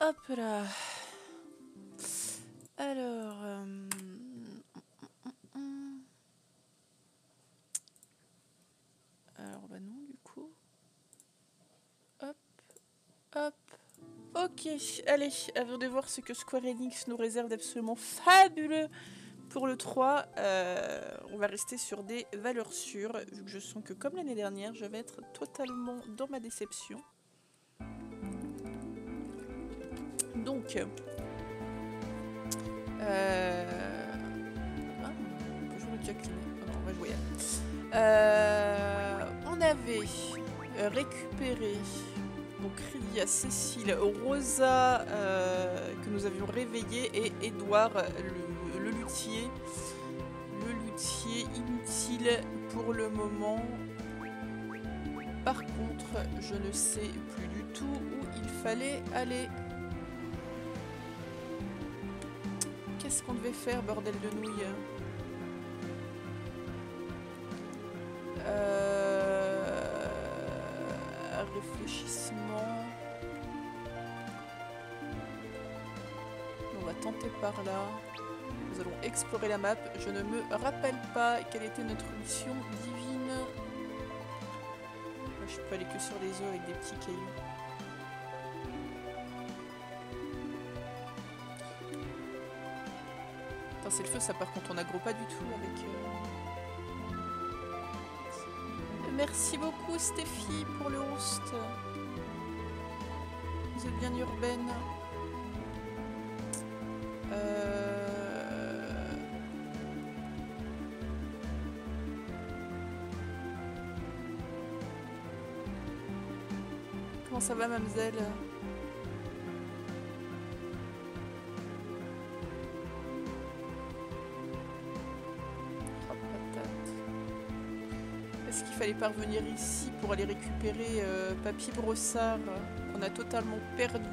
Hop là. Alors... euh, Alors bah non du coup. Hop. Hop. Ok, allez, avant de voir ce que Square Enix nous réserve d'absolument fabuleux pour le 3, euh, on va rester sur des valeurs sûres, vu que je sens que comme l'année dernière, je vais être totalement dans ma déception. Donc, on avait euh, récupéré donc Rydia, Cécile, Rosa euh, que nous avions réveillé et Edouard le luthier. Le luthier inutile pour le moment. Par contre, je ne sais plus du tout où il fallait aller. Qu'est-ce qu'on devait faire, bordel de nouilles Euh, Réfléchissement. On va tenter par là. Nous allons explorer la map. Je ne me rappelle pas quelle était notre mission divine. Je peux aller que sur les œufs avec des petits cailloux. C'est le feu, ça par contre, on n'aggro pas du tout avec. euh, Merci beaucoup Stéphie pour le host. Vous êtes bien urbaine. Euh, Comment ça va, mademoiselle? Parvenir ici pour aller récupérer euh, Papy Brossard qu'on a totalement perdu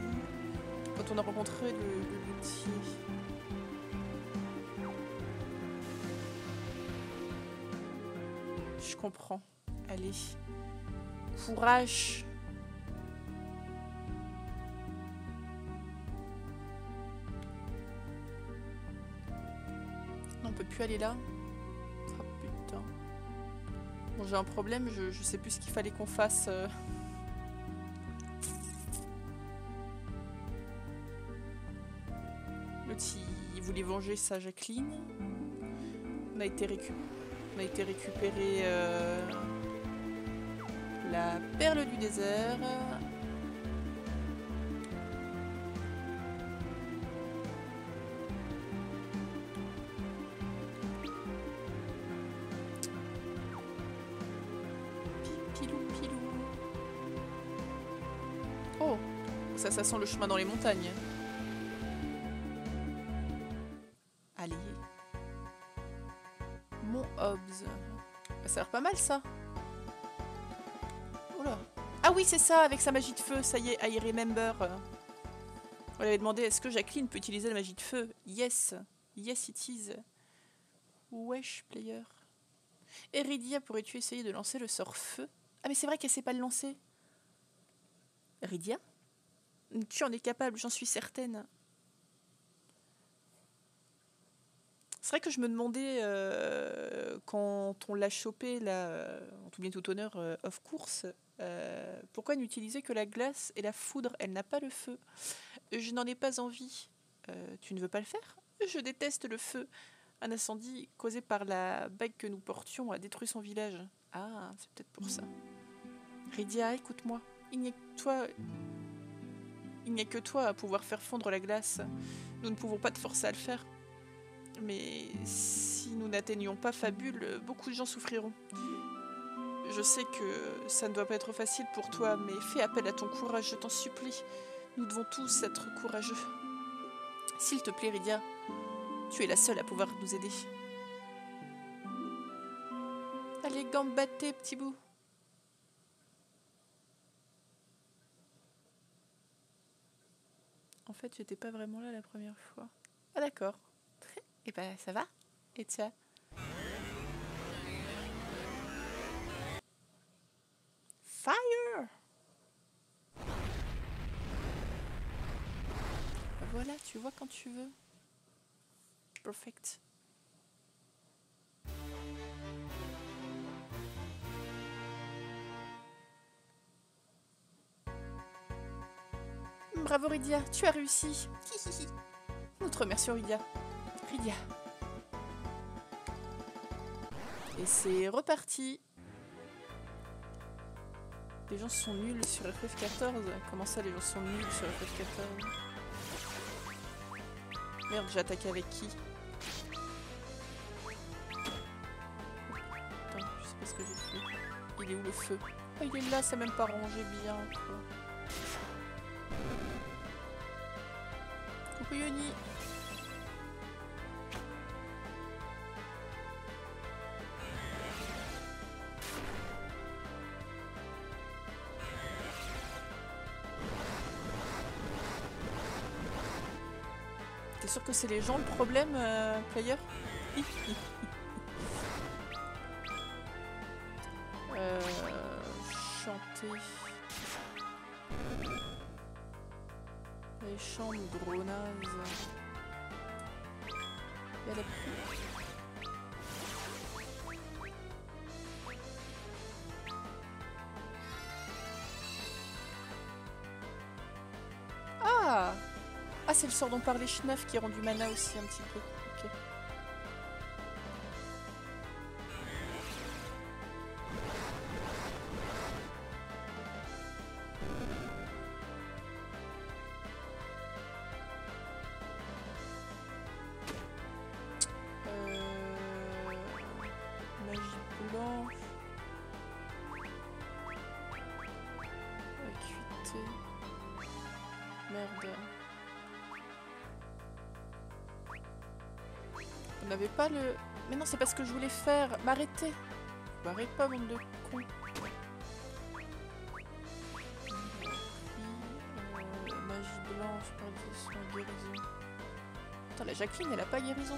quand on a rencontré le, le Je comprends. Allez. Courage. On peut plus aller là? J'ai un problème, je, je sais plus ce qu'il fallait qu'on fasse. euh. L'autre, il, il voulait venger sa Jacqueline. On a été, récu- on a été récupérer euh, la perle du désert. Le chemin dans les montagnes. Allez. Mont Hobbs. Ça a l'air pas mal ça. Oula. Ah oui, c'est ça, avec sa magie de feu, ça y est, I remember. On avait demandé est-ce que Jacqueline peut utiliser la magie de feu? Yes, yes it is. Wesh, player. Eridia, pourrais-tu essayer de lancer le sort feu? Ah, mais c'est vrai qu'elle sait pas le lancer. Eridia? Tu en es capable, j'en suis certaine. C'est vrai que je me demandais euh, quand on l'a chopé, là, euh, en tout bien tout honneur, euh, off course, euh, pourquoi n'utiliser que la glace et la foudre? Elle n'a pas le feu. Je n'en ai pas envie. Euh, tu ne veux pas le faire? Je déteste le feu. Un incendie causé par la bague que nous portions a détruit son village. Ah, c'est peut-être pour ça. Ridia, écoute-moi. Il n'y a que toi. Il n'y a que toi à pouvoir faire fondre la glace. Nous ne pouvons pas te forcer à le faire. Mais si nous n'atteignions pas Fabule, beaucoup de gens souffriront. Je sais que ça ne doit pas être facile pour toi, mais fais appel à ton courage, je t'en supplie. Nous devons tous être courageux. S'il te plaît, Ridia, tu es la seule à pouvoir nous aider. Allez, gambattez, petit bout. Fait, j'étais pas vraiment là la première fois. Ah d'accord. Et ben ça va Et tiens. Fire Voilà, tu vois quand tu veux. Perfect. Bravo Rydia, tu as réussi. Nous te remercions Rydia. Rydia. Et c'est reparti. Les gens sont nuls sur FF14. Comment ça, les gens sont nuls sur FF14 Merde, j'attaque avec qui? Attends, je sais pas ce que j'ai fait. Il est où le feu? Oh, Il est là, ça même pas rangé bien. Quoi. T'es sûr que c'est les gens le problème, euh, player? C'est le sort dont parlait Schneff qui rend du mana aussi un petit peu. Que je voulais faire. M'arrêtez. M'arrête pas, bande de cons. Euh, magie blanche, perdition, guérison. La Jacqueline, elle a pas guérison.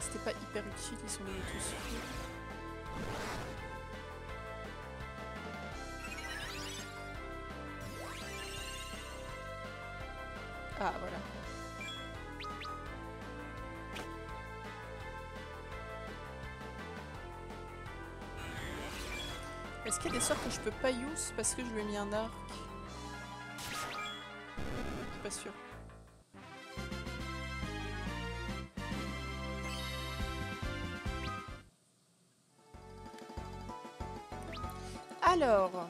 C'était pas hyper utile, ils sont donnés tous. Sorts que je peux pas use parce que je lui ai mis un arc Je pas sûr. Alors...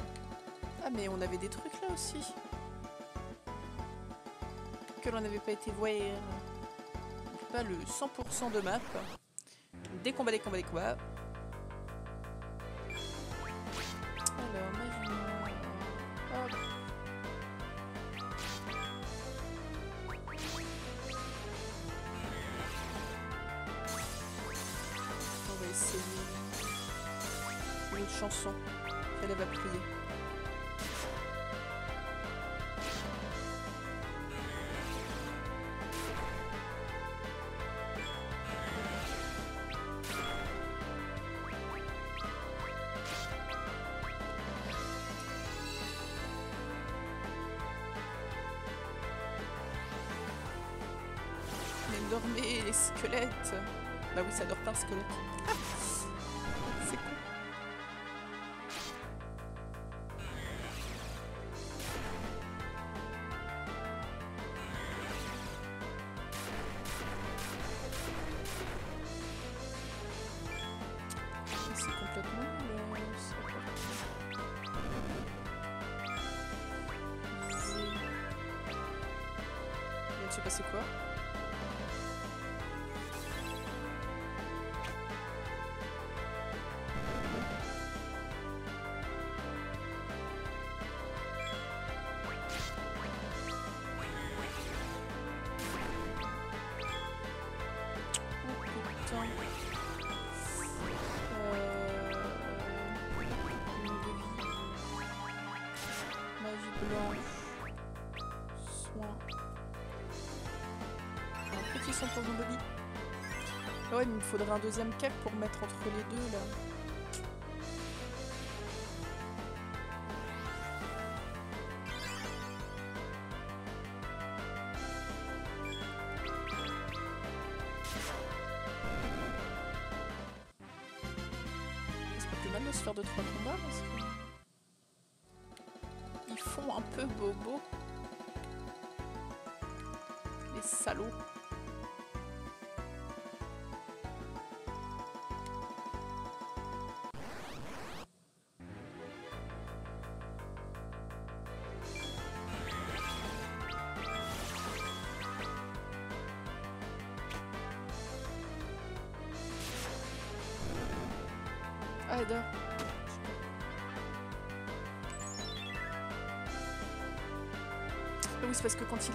Ah mais on avait des trucs là aussi que l'on n'avait pas été voir. Pas le 100% de map. Des combats, des combats, des combats. Squelette. Ah C'est con. C'est complètement euh, quoi? Putain. Euh... Magie blanche. Soin. Un petit soin pour mon bobby. Ah Ouais, mais il me faudrait un deuxième cap pour mettre entre les deux là.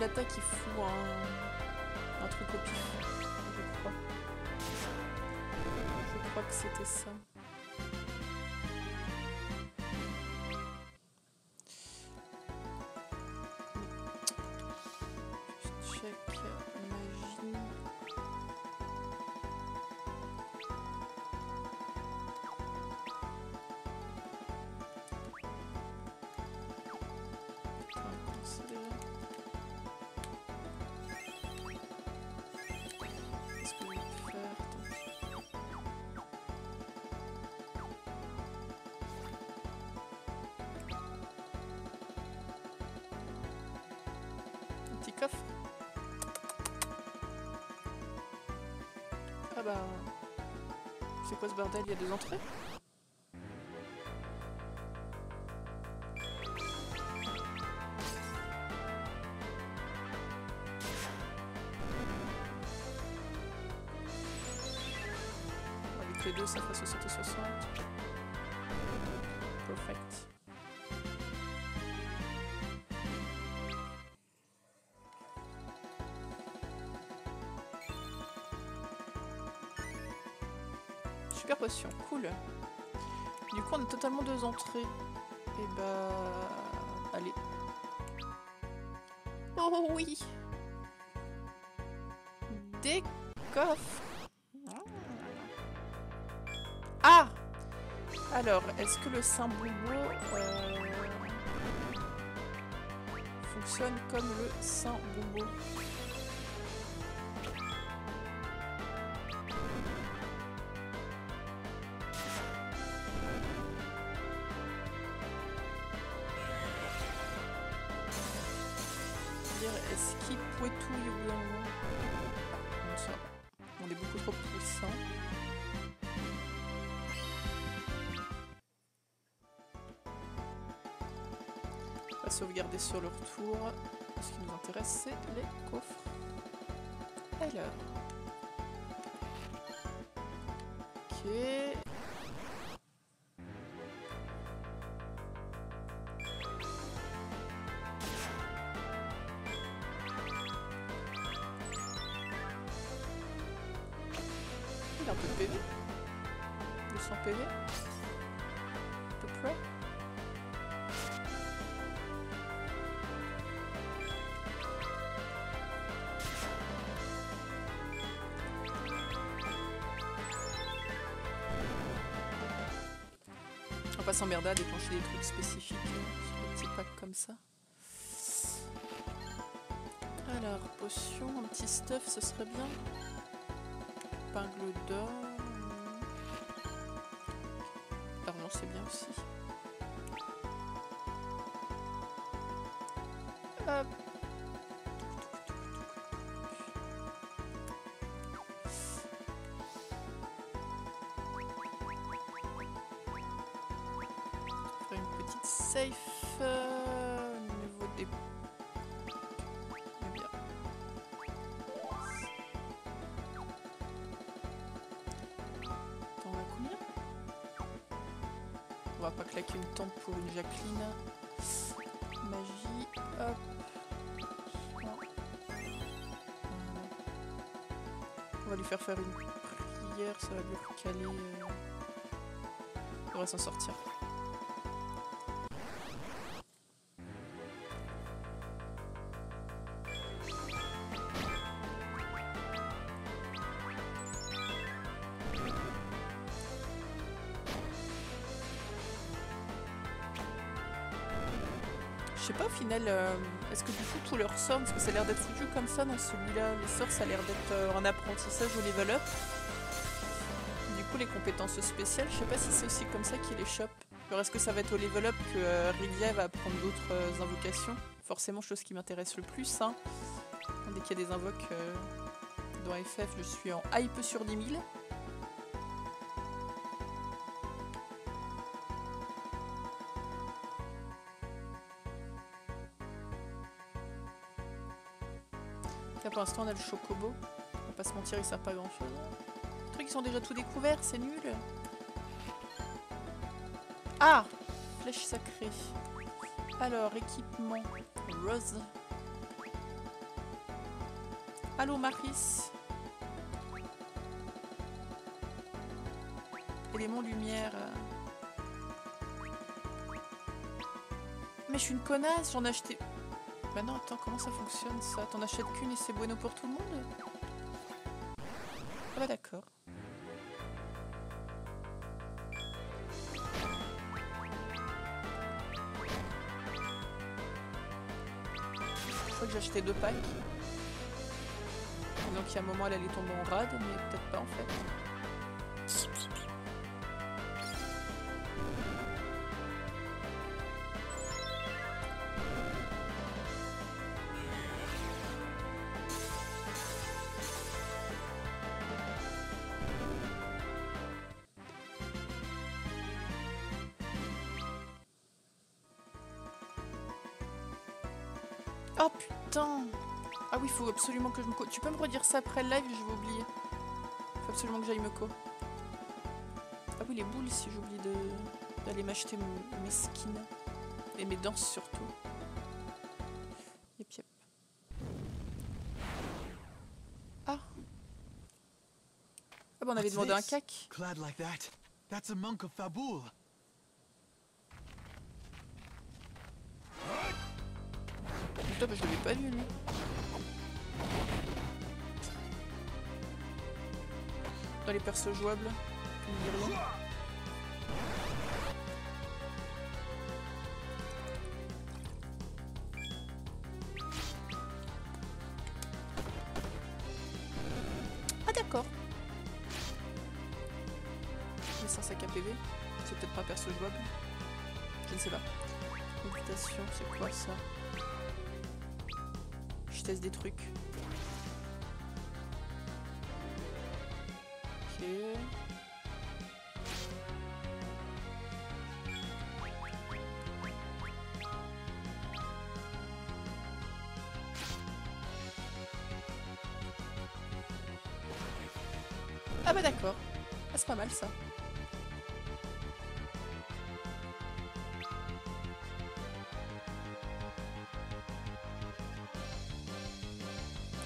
Parce que quand il fout un, un truc au pif. Je crois. Je crois que c'était ça. Ah bah... C'est quoi ce bordel? Il y a deux entrées? Avec les deux, ça fait 60 et 60. Super potion, cool. Du coup, on a totalement deux entrées. Et bah... Allez. Oh oui Des coffres Ah Alors, est-ce que le Saint-Bobo euh, fonctionne comme le Saint-Bobo Sur le retour. Ce qui nous intéresse, c'est les coffres. Alors. Ok. S'emmerder à déclencher des trucs spécifiques petits packs comme ça. Alors, potion, un petit stuff, ce serait bien. Épingle d'or. L'argent, c'est bien aussi. Va pas claquer une tente pour une Jacqueline. Magie, hop. On va lui faire faire une prière, ça va lui recaler. euh, Il va s'en sortir. Euh, est-ce que du coup tous leurs sorts, parce que ça a l'air d'être foutu comme ça dans celui-là, les sorts ça a l'air d'être euh, en apprentissage au level up. Du coup, les compétences spéciales, je sais pas si c'est aussi comme ça qu'il les chope. Alors, est-ce que ça va être au level up que euh, Rydia va prendre d'autres euh, invocations? Forcément, chose qui m'intéresse le plus. Hein. Dès qu'il y a des invoques euh, dans FF, je suis en hype sur 10 000. On a le chocobo. On va pas se mentir, il sert pas grand chose. Les trucs, ils sont déjà tout découverts, c'est nul. Ah Flèche sacrée. Alors, équipement. Rose. Allô, Maris. Élément lumière. Mais je suis une connasse, j'en ai acheté... Bah non, attends, comment ça fonctionne ça? T'en achètes qu'une et c'est bueno pour tout le monde? Ah bah d'accord. Je crois que j'ai acheté deux packs. Donc il y a un moment elle allait tomber en rade, mais peut-être pas en fait. Oui, faut absolument que je me co... Tu peux me redire ça après le live, je vais oublier. Faut absolument que j'aille me co. Ah oui, les boules, si j'oublie de d'aller m'acheter mes skins. Et mes danses surtout. Yep, yep. Ah Ah bah on avait demandé un cac. Clad like that. That's a monk of Fabul. Les persos jouables,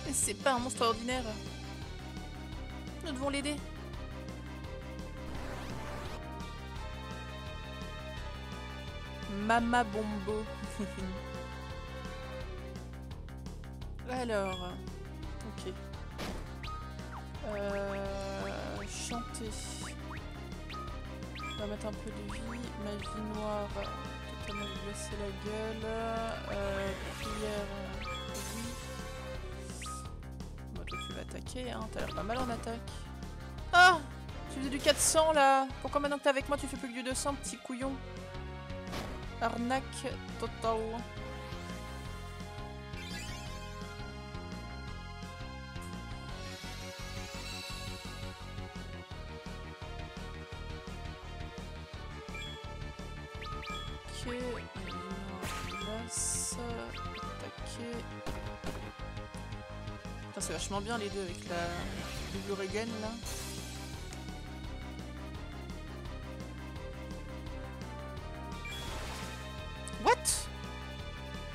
Et C'est pas un monstre ordinaire. Nous devons l'aider. Mama Bombo. Alors. On va mettre un peu de vie. Magie noire. Totalement blesser la gueule. Euh, prière. Oui. Bon, toi tu vas attaquer, hein. T'as l'air pas mal en attaque. Ah Tu faisais du 400 là Pourquoi maintenant que t'es avec moi tu fais plus que du 200, petit couillon? Arnaque totale. C'est vachement bien les deux avec la double Regan là. What?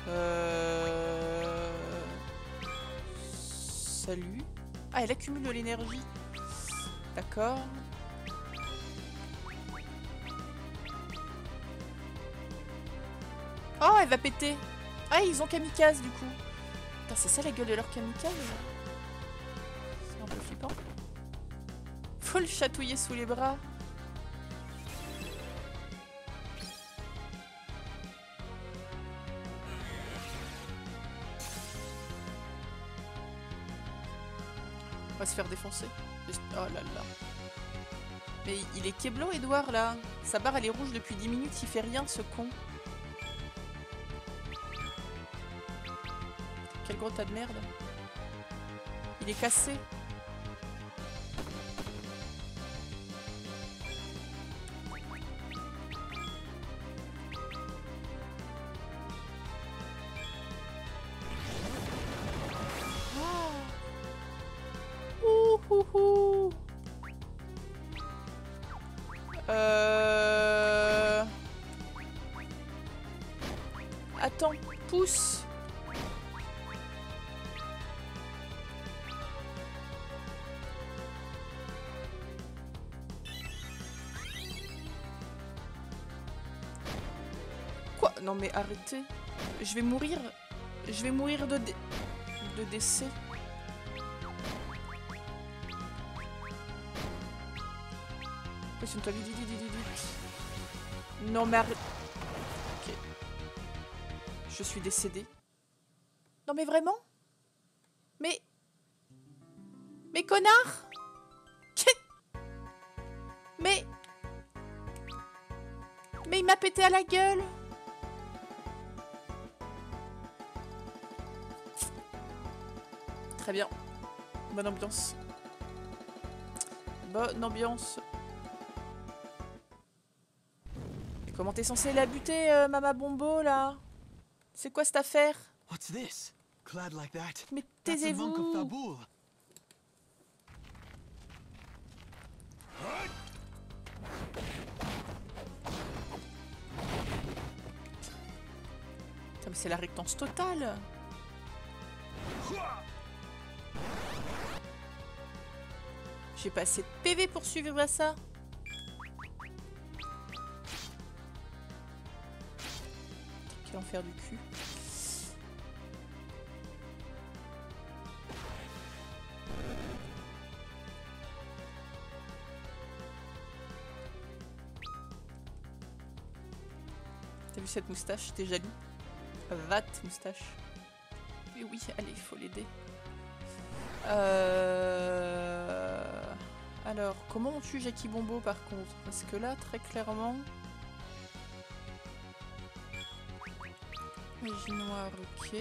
Euh... Salut. Ah, elle accumule de l'énergie. D'accord. Oh, elle va péter. Ah, ils ont kamikaze du coup. C'est ça la gueule de leur kamikaze Faut le chatouiller sous les bras. On va se faire défoncer. Oh là là. Mais il est Keblo, Edouard, là. Sa barre, elle est rouge depuis 10 minutes, il fait rien, ce con. Quel gros tas de merde. Il est cassé. Non mais arrêtez. Je vais mourir. Je vais mourir de, dé- de décès. Vite. Non mais arrête. Ok. Je suis décédée. Non mais vraiment? Mais... Mais connard Mais... Mais il m'a pété à la gueule Bonne ambiance. Bonne ambiance. Et comment t'es censé la buter, euh, Mama Bombo, là? C'est quoi cette affaire? Mais taisez-vous. C'est la réctance totale J'ai pas assez de PV pour suivre ça Quel enfer du cul. T'as vu cette moustache? T'es jaloux? Va moustache. Mais oui, allez, il faut l'aider. Euh... Alors, comment on tue Jackie Bombo par contre? Parce que là, très clairement... Magie noire, ok.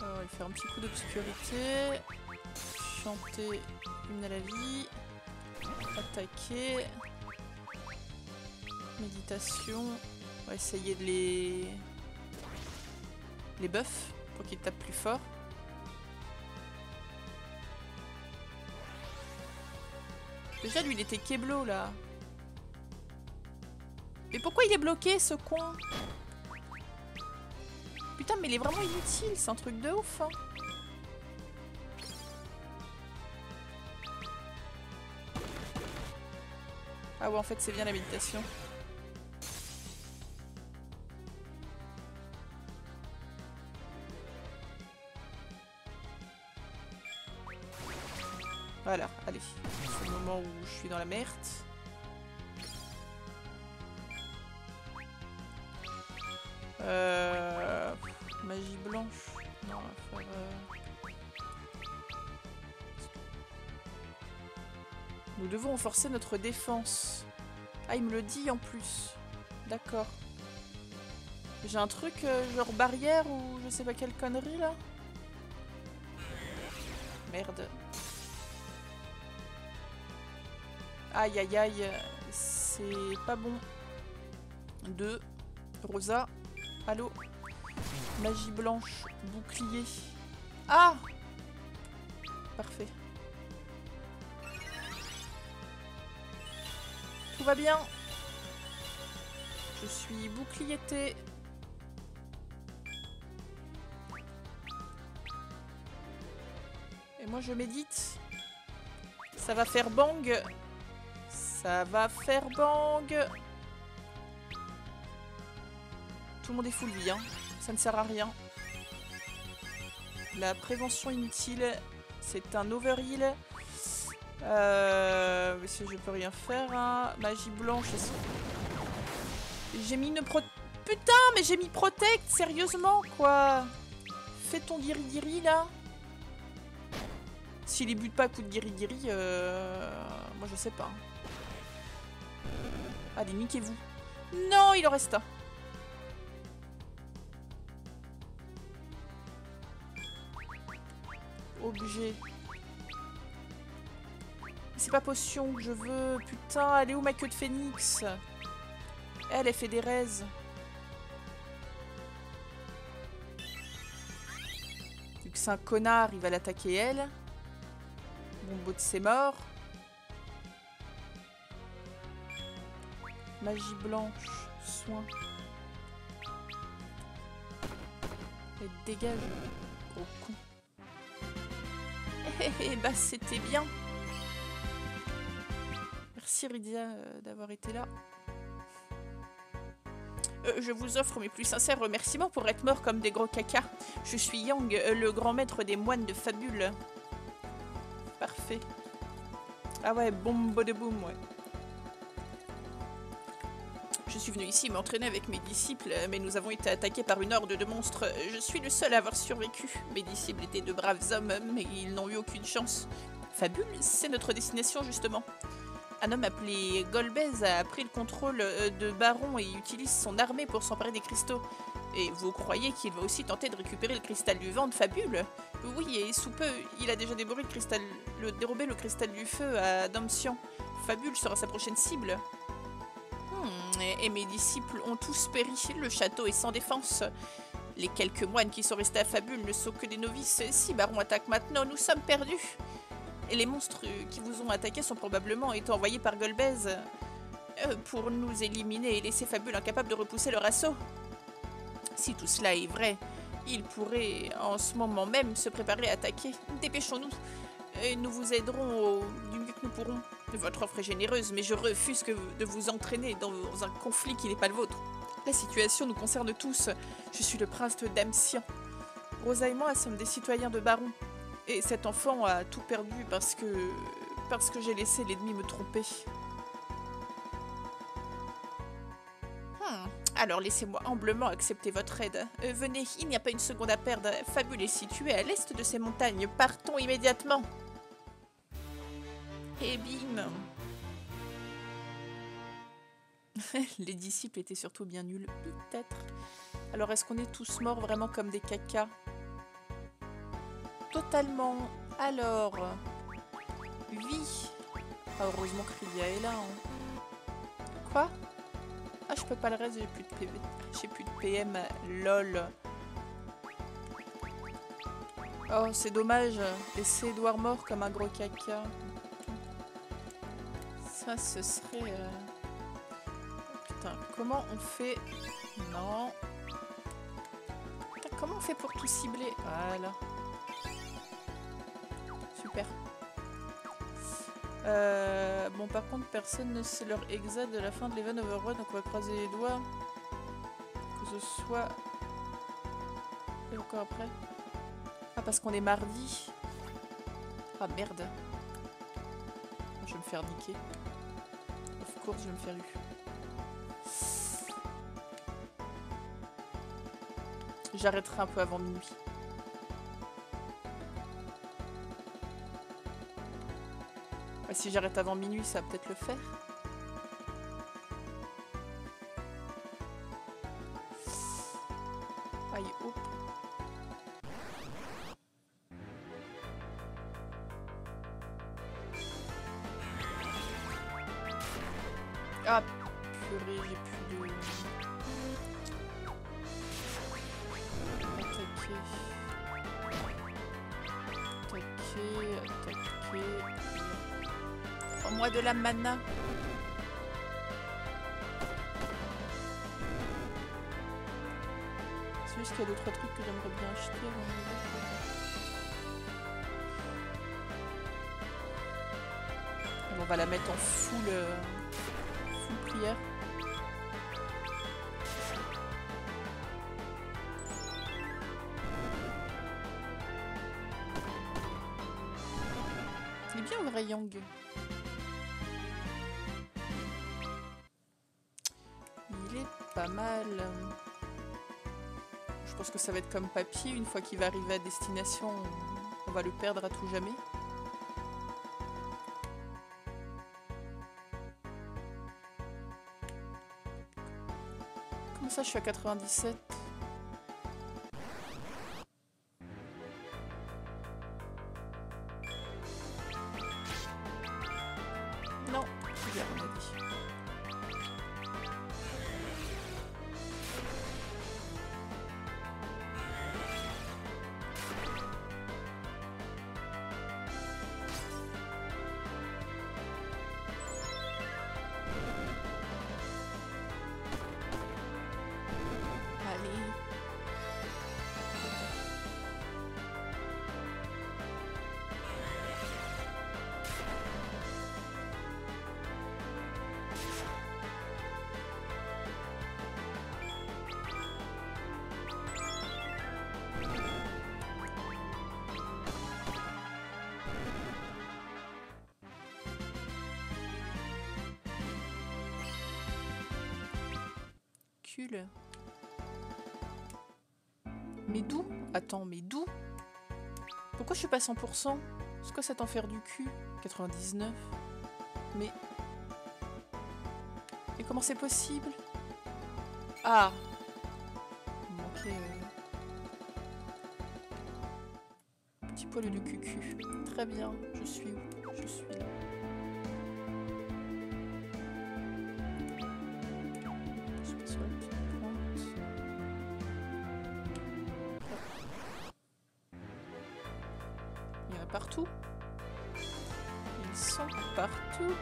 Va lui faire un petit coup d'obscurité. Chanter une à la vie. Attaquer. Méditation. On va essayer de les... Les buffs pour qu'ils tapent plus fort. Déjà, lui, il était Keblo, là. Mais pourquoi il est bloqué, ce con Putain, mais il est vraiment inutile, c'est un truc de ouf. hein. Ah ouais, en fait, c'est bien la allez. C'est le moment où je suis dans la merde. Euh... Magie blanche. Non, on va faire... Nous devons renforcer notre défense. Ah, il me le dit en plus. D'accord. J'ai un truc euh, genre barrière ou je sais pas quelle connerie là? Merde. Aïe aïe aïe, c'est pas bon. Deux. Rosa. Allô Magie blanche, bouclier. Ah Parfait. Tout va bien. Je suis boucliété. Et moi je médite. Ça va faire bang. Ça va faire bang. Tout le monde est full vie, hein. Ça ne sert à rien. La prévention inutile, c'est un overheal. Euh, je peux rien faire. Hein. Magie blanche. J'ai mis une pro... Putain, mais j'ai mis protect, sérieusement, quoi. Fais ton diri-diri, là. S'il les bute pas à coup de guiri-guiri, euh, moi je sais pas. Allez, niquez-vous. Non, il en reste un. Objet. C'est pas potion que je veux. Putain, elle est où ma queue de phénix? Elle, elle fait des raises. Vu que c'est un connard, il va l'attaquer elle. Bon, bot c'est mort. Magie blanche, soin. Et dégage, gros con. Eh bah c'était bien. Merci Rydia euh, d'avoir été là. Euh, je vous offre mes plus sincères remerciements pour être mort comme des gros caca. Je suis Yang, euh, le grand maître des moines de Fabule. Parfait. Ah ouais, bombe de boum, ouais. Je suis venu ici m'entraîner avec mes disciples, mais nous avons été attaqués par une horde de monstres. Je suis le seul à avoir survécu. Mes disciples étaient de braves hommes, mais ils n'ont eu aucune chance. Fabule, c'est notre destination justement. Un homme appelé Golbez a pris le contrôle euh, de Baron et utilise son armée pour s'emparer des cristaux. Et vous croyez qu'il va aussi tenter de récupérer le cristal du vent de Fabule? Oui, et sous peu, il a déjà dérobé le cristal, le, dérobé le cristal du feu à Domtian. Fabule sera sa prochaine cible. Hmm, et, mes disciples ont tous péri. Le château est sans défense. Les quelques moines qui sont restés à Fabule ne sont que des novices. Si Baron attaque maintenant, nous sommes perdus. Et les monstres qui vous ont attaqué sont probablement été envoyés par Golbez euh, pour nous éliminer et laisser Fabule incapable de repousser leur assaut. Si tout cela est vrai, il pourrait en ce moment même se préparer à attaquer. Dépêchons-nous. Nous vous aiderons au- du mieux que nous pourrons. Votre offre est généreuse, mais je refuse que de vous entraîner dans un conflit qui n'est pas le vôtre. La situation nous concerne tous. Je suis le prince de Damsien. Rosa et moi sommes des citoyens de Baron. Et cet enfant a tout perdu parce que... parce que j'ai laissé l'ennemi me tromper. Hmm, Alors laissez-moi humblement accepter votre aide. Euh, venez, il n'y a pas une seconde à perdre. Fabule est situé à l'est de ces montagnes. Partons immédiatement. Et bim Les disciples étaient surtout bien nuls, peut-être. Alors est-ce qu'on est tous morts vraiment comme des cacas? Totalement. Alors... Oui. Ah, heureusement que Rydia est là. hein. Quoi? Ah, je peux pas le reste, j'ai plus de. J'ai plus de PM. LOL. Oh, c'est dommage. Laisser Edouard mort comme un gros caca. Ça, ce serait... euh, Putain, comment on fait... Non. Putain, comment on fait pour tout cibler? Voilà. Super. Euh, bon, par contre, personne ne sait leur exact de la fin de l'event Overrun, donc on va croiser les doigts. Que ce soit... Et encore après Ah, parce qu'on est mardi. Ah, merde. Je vais me faire niquer. Je vais me faire eu. J'arrêterai un peu avant minuit. Ouais, si j'arrête avant minuit, ça va peut-être le faire. Aïe, hop. Ah, purée, j'ai plus de... Attaquer. Attaquer, attaquer... Prends-moi de la mana. C'est juste qu'il y a deux trois trucs que j'aimerais bien acheter. On va la mettre en full, euh, Il est bien le Yang. Il est pas mal. Je pense que ça va être comme papier. Une fois qu'il va arriver à destination, on va le perdre à tout jamais. Je suis à 97 pas 100% C'est quoi cet enfer du cul? 99 Mais... Mais comment c'est possible? Ah. Il euh, Petit poil de cucu. Très bien, je suis où? Je suis là. Partout. Ils sont partout.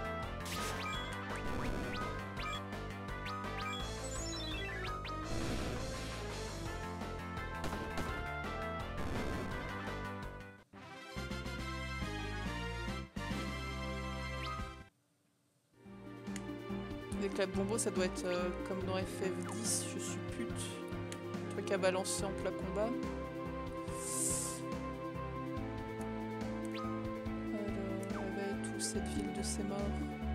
Avec la bombo, ça doit être euh, comme dans FF10, je suis pute. Truc à balancer en plat combat. Cette ville de ses morts.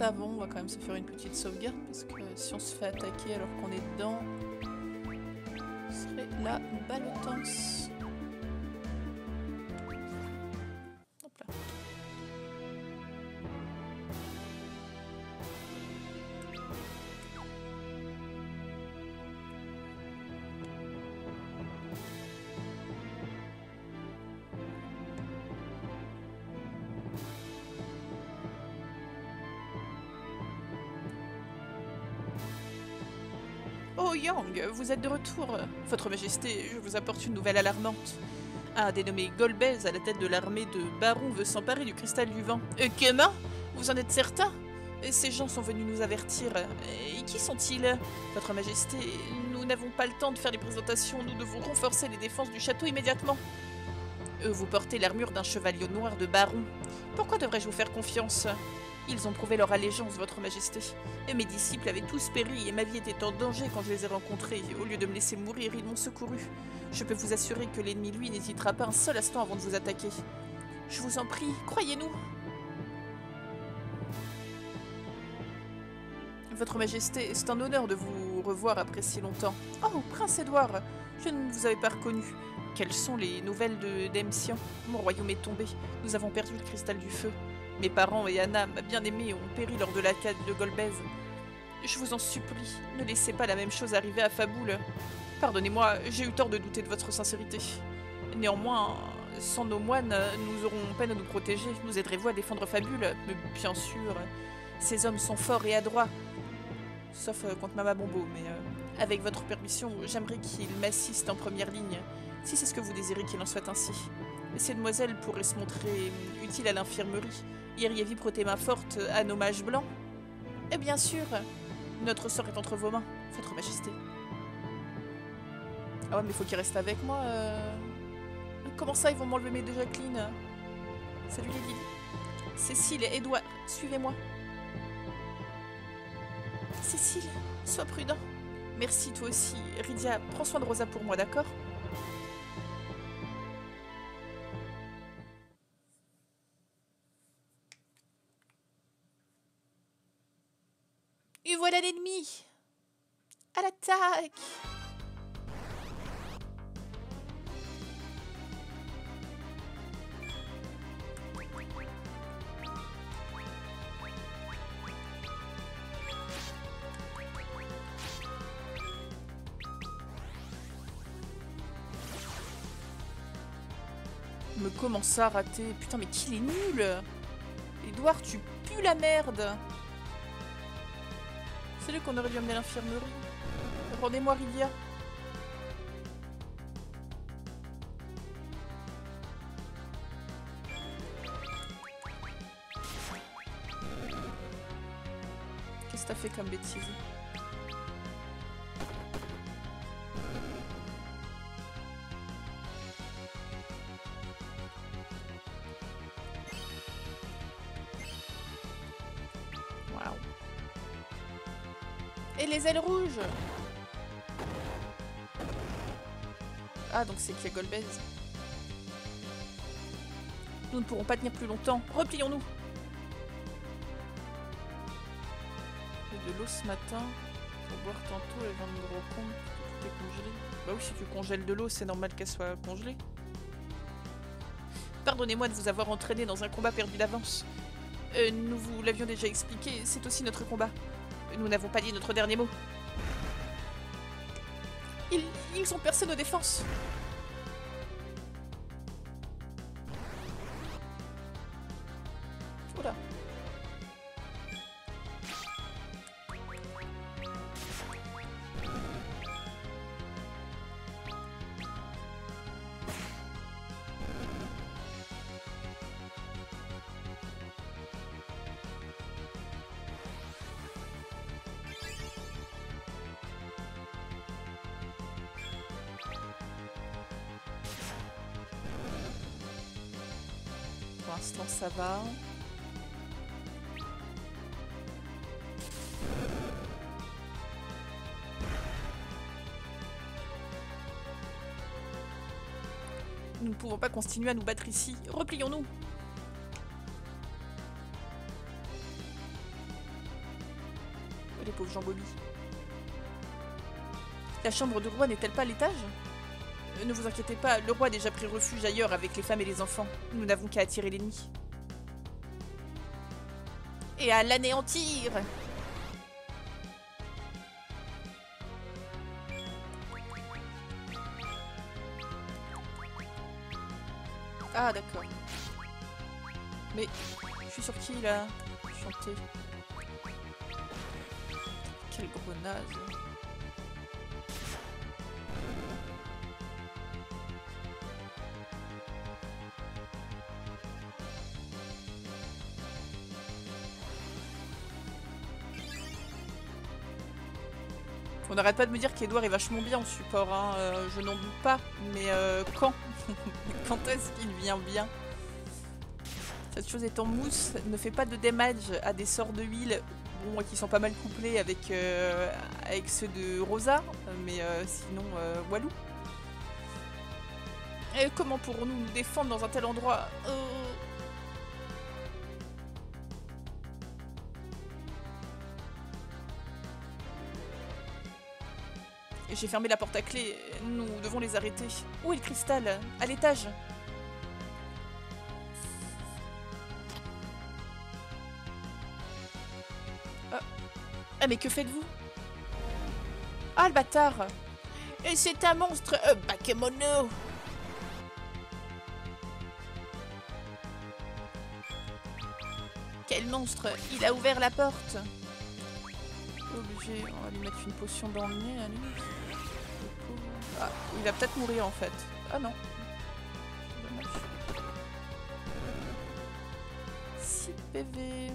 Avant, on va quand même se faire une petite sauvegarde parce que si on se fait attaquer alors qu'on est dedans, ce serait la balotance. Vous êtes de retour. Votre Majesté, je vous apporte une nouvelle alarmante. Un dénommé Golbez à la tête de l'armée de Baron veut s'emparer du cristal du vent. Euh, comment? Vous en êtes certain? Ces gens sont venus nous avertir. Et qui sont-ils? Votre Majesté, nous n'avons pas le temps de faire les présentations. Nous devons renforcer les défenses du château immédiatement. Euh, vous portez l'armure d'un chevalier noir de Baron. Pourquoi devrais-je vous faire confiance? Ils ont prouvé leur allégeance, Votre Majesté. Et mes disciples avaient tous péri et ma vie était en danger quand je les ai rencontrés. Au lieu de me laisser mourir, ils m'ont secouru. Je peux vous assurer que l'ennemi, lui, n'hésitera pas un seul instant avant de vous attaquer. Je vous en prie, croyez-nous. Votre Majesté, c'est un honneur de vous revoir après si longtemps. Oh, Prince Édouard, je ne vous avais pas reconnu. Quelles sont les nouvelles de d'Emsian? Mon royaume est tombé. Nous avons perdu le cristal du feu. Mes parents et Anna, ma bien-aimée, ont péri lors de l'attaque de Golbez. Je vous en supplie, ne laissez pas la même chose arriver à Faboul. Pardonnez-moi, j'ai eu tort de douter de votre sincérité. Néanmoins, sans nos moines, nous aurons peine à nous protéger. Nous aiderez-vous à défendre Fabule Mais bien sûr, ces hommes sont forts et adroits. Sauf euh, contre Mama Bombo, mais euh, avec votre permission, j'aimerais qu'il m'assiste en première ligne, si c'est ce que vous désirez qu'il en soit ainsi. Ces demoiselles pourraient se montrer utiles à l'infirmerie. Iriez-vous prêter main forte à nos mages blancs Eh bien sûr Notre sort est entre vos mains, votre majesté. Ah ouais, mais faut qu'il reste avec moi. euh. Comment ça, ils vont m'enlever mes deux Jacqueline Salut Lady. Cécile et Edouard, suivez-moi. Cécile, sois prudent. Merci, toi aussi. Rydia, prends soin de Rosa pour moi, d'accord? Voilà l'ennemi. À l'attaque. Me comment ça rater. Putain mais qu'il est nul. Edouard tu pues la merde C'est lui qu'on aurait dû amener à l'infirmerie. Rendez-moi Rilia. Qu'est-ce que t'as fait comme bêtise? Ah, donc c'est a Golbez. Nous ne pourrons pas tenir plus longtemps. Replions-nous de l'eau ce matin pour boire tantôt et vient de me rendre que congelé. Bah oui, si tu congèles de l'eau, c'est normal qu'elle soit congelée. Pardonnez-moi de vous avoir entraîné dans un combat perdu d'avance. Euh, nous vous l'avions déjà expliqué, c'est aussi notre combat. Nous n'avons pas dit notre dernier mot. Ils, ont percé nos défenses. Continuer à nous battre ici. Replions-nous. Oh, Les pauvres Jean-Bobby. La chambre du roi n'est-elle pas l'étage? Euh, Ne vous inquiétez pas, le roi a déjà pris refuge ailleurs avec les femmes et les enfants. Nous n'avons qu'à attirer l'ennemi. Et à l'anéantir qui là. Chanter. Quel gros. On n'arrête pas de me dire qu'Edouard est vachement bien en support, hein, euh, je n'en doute pas, mais euh, quand? Quand est-ce qu'il vient bien? Cette chose en mousse, ne fait pas de damage à des sorts de huile, bon, qui sont pas mal couplés avec, euh, avec ceux de Rosa, mais euh, sinon, euh, Walou. Comment pourrons-nous nous défendre dans un tel endroit Euh, J'ai fermé la porte à clé. Nous devons les arrêter. Où est le cristal? À l'étage. Ah, mais que faites-vous? Ah le bâtard Et c'est un monstre euh, Bakemono Quel monstre Il a ouvert la porte Obligé, on va lui mettre une potion dans le nez. Ah, il va peut-être mourir en fait. Ah non. Dommage. 6 PV.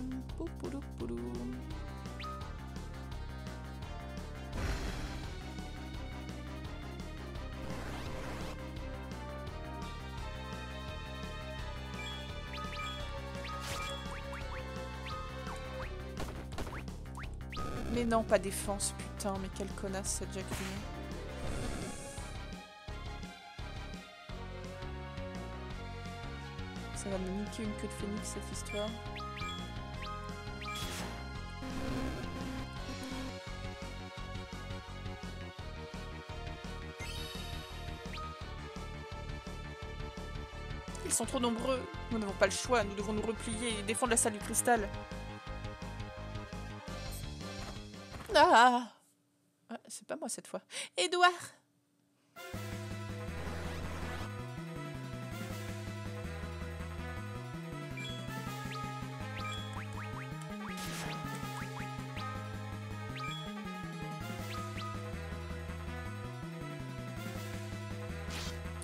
Non, pas défense, putain, mais quelle connasse cette Jacqueline. Ça va me niquer une queue de phénix cette histoire. Ils sont trop nombreux. Nous n'avons pas le choix. Nous devons nous replier et défendre la salle du cristal. Ah, Ah, C'est pas moi cette fois. Édouard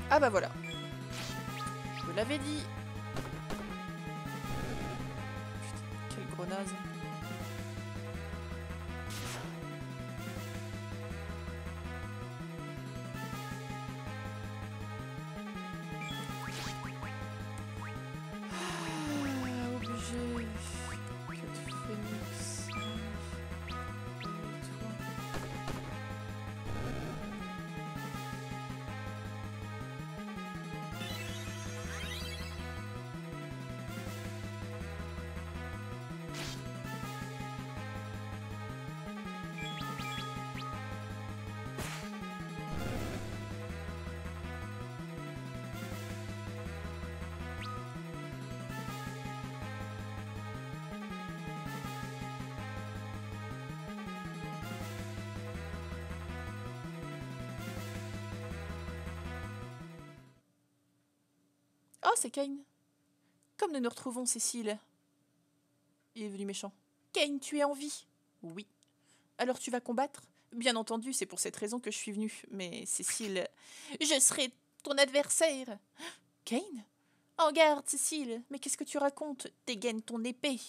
Ah bah voilà. Je vous l'avais dit. Nous nous retrouvons, Cécile. Il est venu méchant. Kane, tu es en vie Oui. Alors tu vas combattre? Bien entendu, c'est pour cette raison que je suis venue. Mais Cécile, je serai ton adversaire. Kane? En garde, Cécile. Mais qu'est-ce que tu racontes? Dégaine ton épée.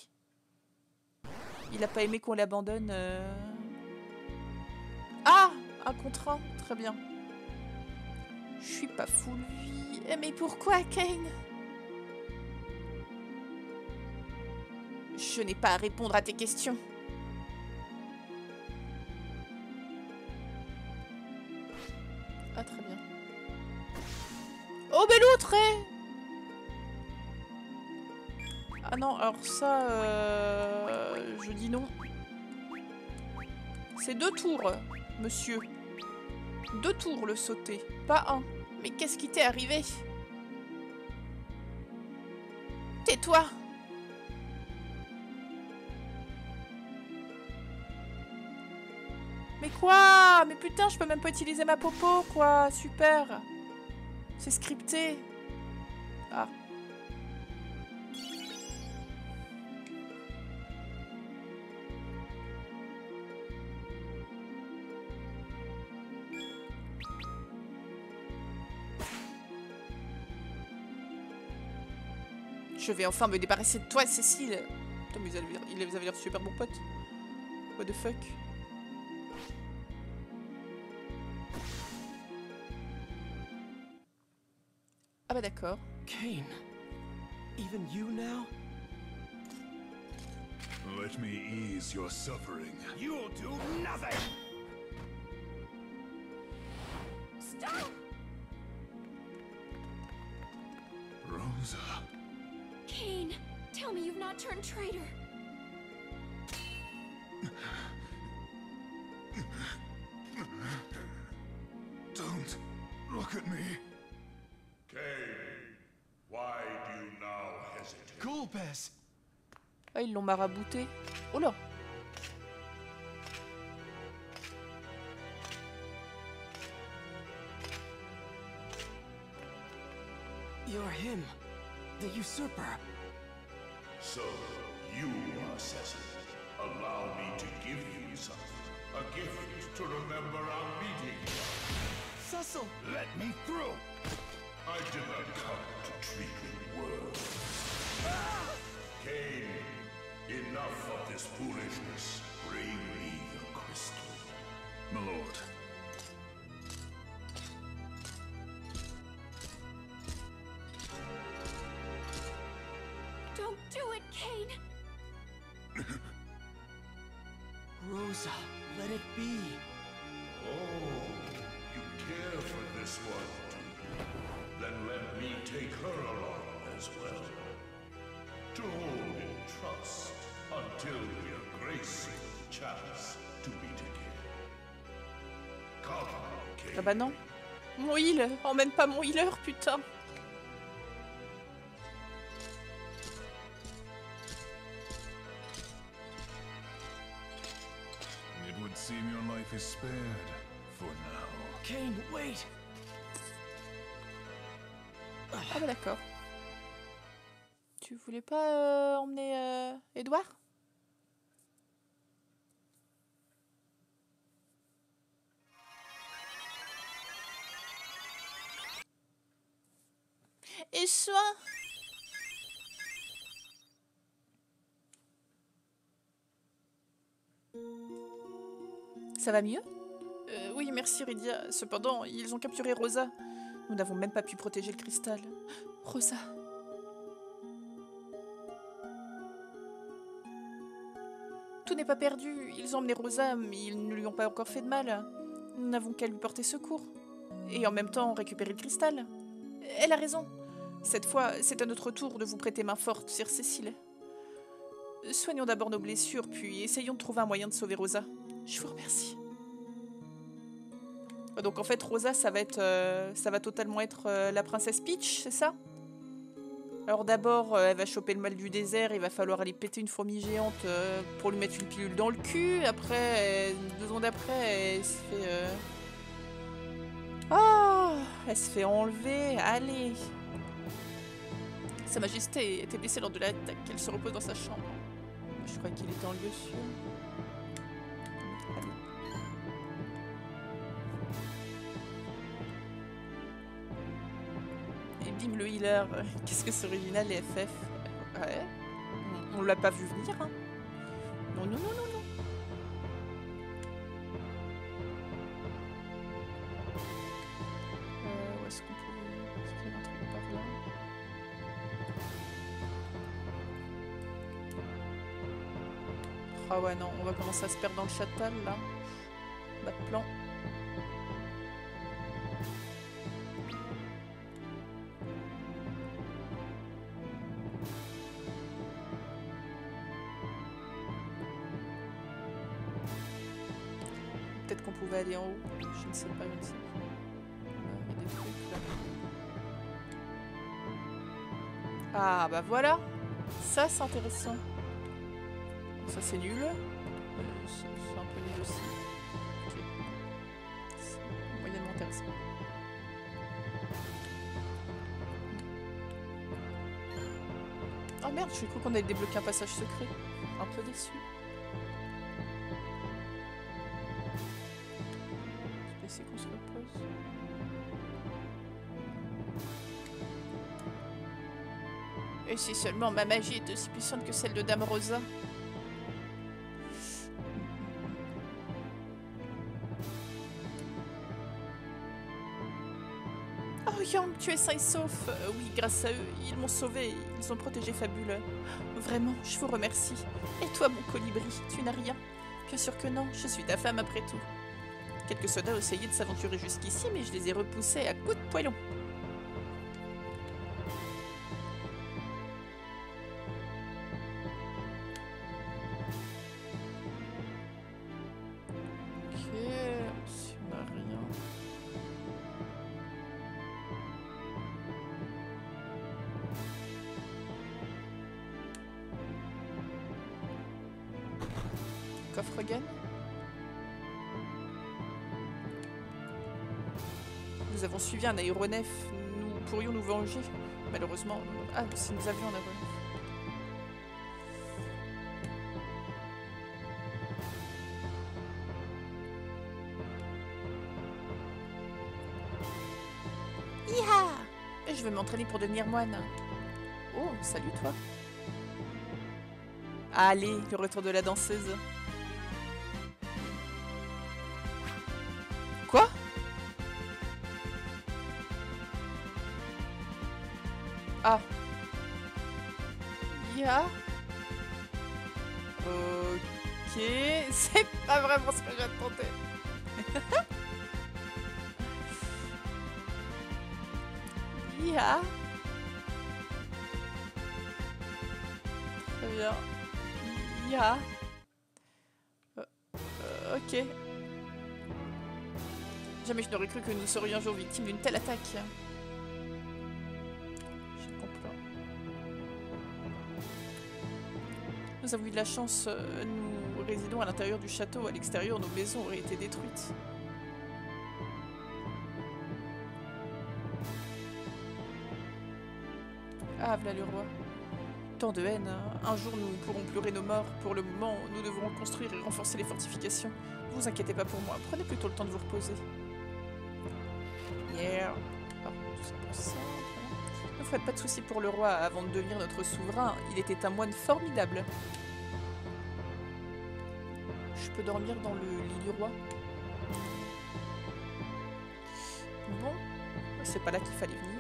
Il a pas aimé qu'on l'abandonne. euh. Ah Un contrat. Très bien. Je suis pas fou, lui. Mais pourquoi, Kane? Je n'ai pas à répondre à tes questions. Ah, très bien. Oh, mais l'autre. Ah non, alors ça, euh, je dis non. C'est deux tours, monsieur. Deux tours le sauter, pas un. Mais qu'est-ce qui t'est arrivé? Tais-toi putain, je peux même pas utiliser ma popo, quoi. Super. C'est scripté. Ah. Je vais enfin me débarrasser de toi, Cécile. Putain, mais ils avaient l'air- super bons potes. What the fuck? Ah d'accord. Kane, even you now? Let me ease your suffering. You'll do nothing! Gulbez! Ah, ils l'ont marabouté. Oh là You're him, the usurper. So, you are Cecil. Allow me to give you something. A gift to remember our meeting. Cecil! Let me through! I did not come to treat you well. Cain, enough of this foolishness. Bring me the crystal. My lord. Don't do it, Kane! Rosa, let it be. Ah bah non. Mon heal Emmène pas mon healer, putain It would seem your life is spared for now. Kane, wait! Ah bah d'accord. Tu voulais pas euh, emmener euh, Edouard? Ça va mieux? Euh, Oui, merci Rydia. Cependant, ils ont capturé Rosa. Nous n'avons même pas pu protéger le cristal. Rosa. Tout n'est pas perdu. Ils ont emmené Rosa, mais ils ne lui ont pas encore fait de mal. Nous n'avons qu'à lui porter secours. Et en même temps récupérer le cristal. Elle a raison. Cette fois, c'est à notre tour de vous prêter main forte, Sir Cécile. Soignons d'abord nos blessures, puis essayons de trouver un moyen de sauver Rosa. Je vous remercie. Donc en fait, Rosa, ça va être, euh, ça va totalement être euh, la princesse Peach, c'est ça? Alors d'abord, euh, elle va choper le mal du désert. Il va falloir aller péter une fourmi géante pour lui mettre une pilule dans le cul. Après, deux secondes après, elle se fait, ah, elle se fait enlever. Allez. Sa Majesté était blessée lors de l'attaque. Elle se repose dans sa chambre. Je crois qu'il était en lieu sûr. Et bim le healer. Qu'est-ce que c'est original les FF Ouais. On, on l'a pas vu venir. Hein. Non, non, non, non, non. Ah ouais, non, on va commencer à se perdre dans le châtal là. Pas de plan. Peut-être qu'on pouvait aller en haut. Je ne sais pas, sais. Ah bah voilà Ça c'est intéressant. Ça c'est nul. Euh, c'est un peu nul aussi. Ok. C'est moyennement intéressant. Oh merde, je cru qu'on allait débloquer un passage secret. Un peu déçu. Qu'on. Et si seulement ma magie est aussi puissante que celle de Dame Rosa. Tu es sain et sauf. Euh, oui, grâce à eux, ils m'ont sauvé. Ils ont protégé Fabule. Vraiment, je vous remercie. Et toi, mon colibri, tu n'as rien Bien sûr que non, je suis ta femme après tout. Quelques soldats ont essayé de s'aventurer jusqu'ici, mais je les ai repoussés à coups de poêlon. Aéronef. Nous pourrions nous venger. Malheureusement. Ah, si nous avions un aéronef. Je vais m'entraîner pour devenir moine. Oh, salut toi. Allez, le retour de la danseuse. Nous serions un jour victimes d'une telle attaque. Nous avons eu de la chance, euh, nous résidons à l'intérieur du château, à l'extérieur nos maisons auraient été détruites. Ah, voilà le roi. Tant de haine. hein. Un jour, nous pourrons pleurer nos morts. Pour le moment, nous devrons construire et renforcer les fortifications. Ne vous inquiétez pas pour moi. Prenez plutôt le temps de vous reposer. Faites pas de soucis pour le roi. Avant de devenir notre souverain, il était un moine formidable. Je peux dormir dans le lit du roi? Bon, c'est pas là qu'il fallait venir.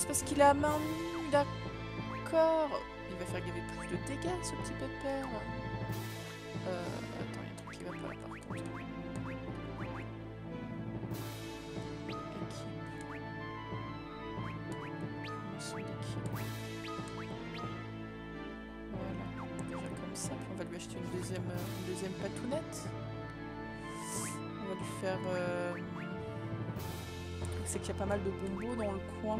C'est parce qu'il a main nue, d'accord. Il va faire gaver plus de dégâts ce petit pépère. Euh, attends, il y a un truc qui va pas par contre. Équipe. Voilà, déjà comme ça. Puis on va lui acheter une deuxième, deuxième patounette. On va lui faire... euh, C'est qu'il y a pas mal de bonbons dans le coin.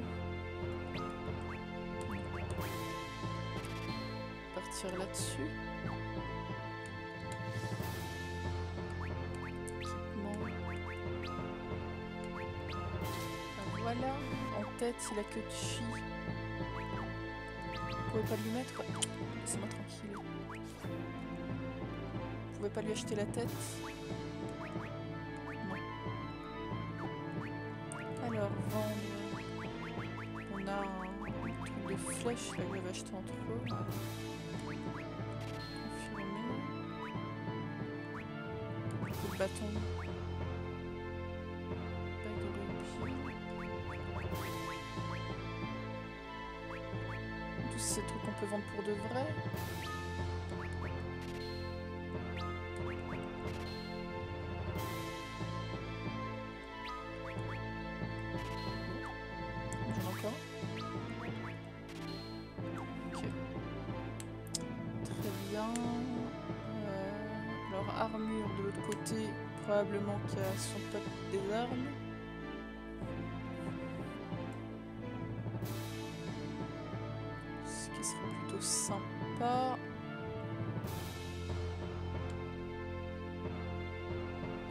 Là-dessus. Ah, Voilà, en tête, il a que chi. Vous pouvez pas lui mettre Laissez-moi tranquille. Vous pouvez pas lui acheter la tête Non. Alors, vendre. On a un truc de flèche là que j'avais acheté entre eux. Bâton. Tous ces trucs qu'on peut vendre pour de vrai. A son pote des armes. Ce qui serait plutôt sympa.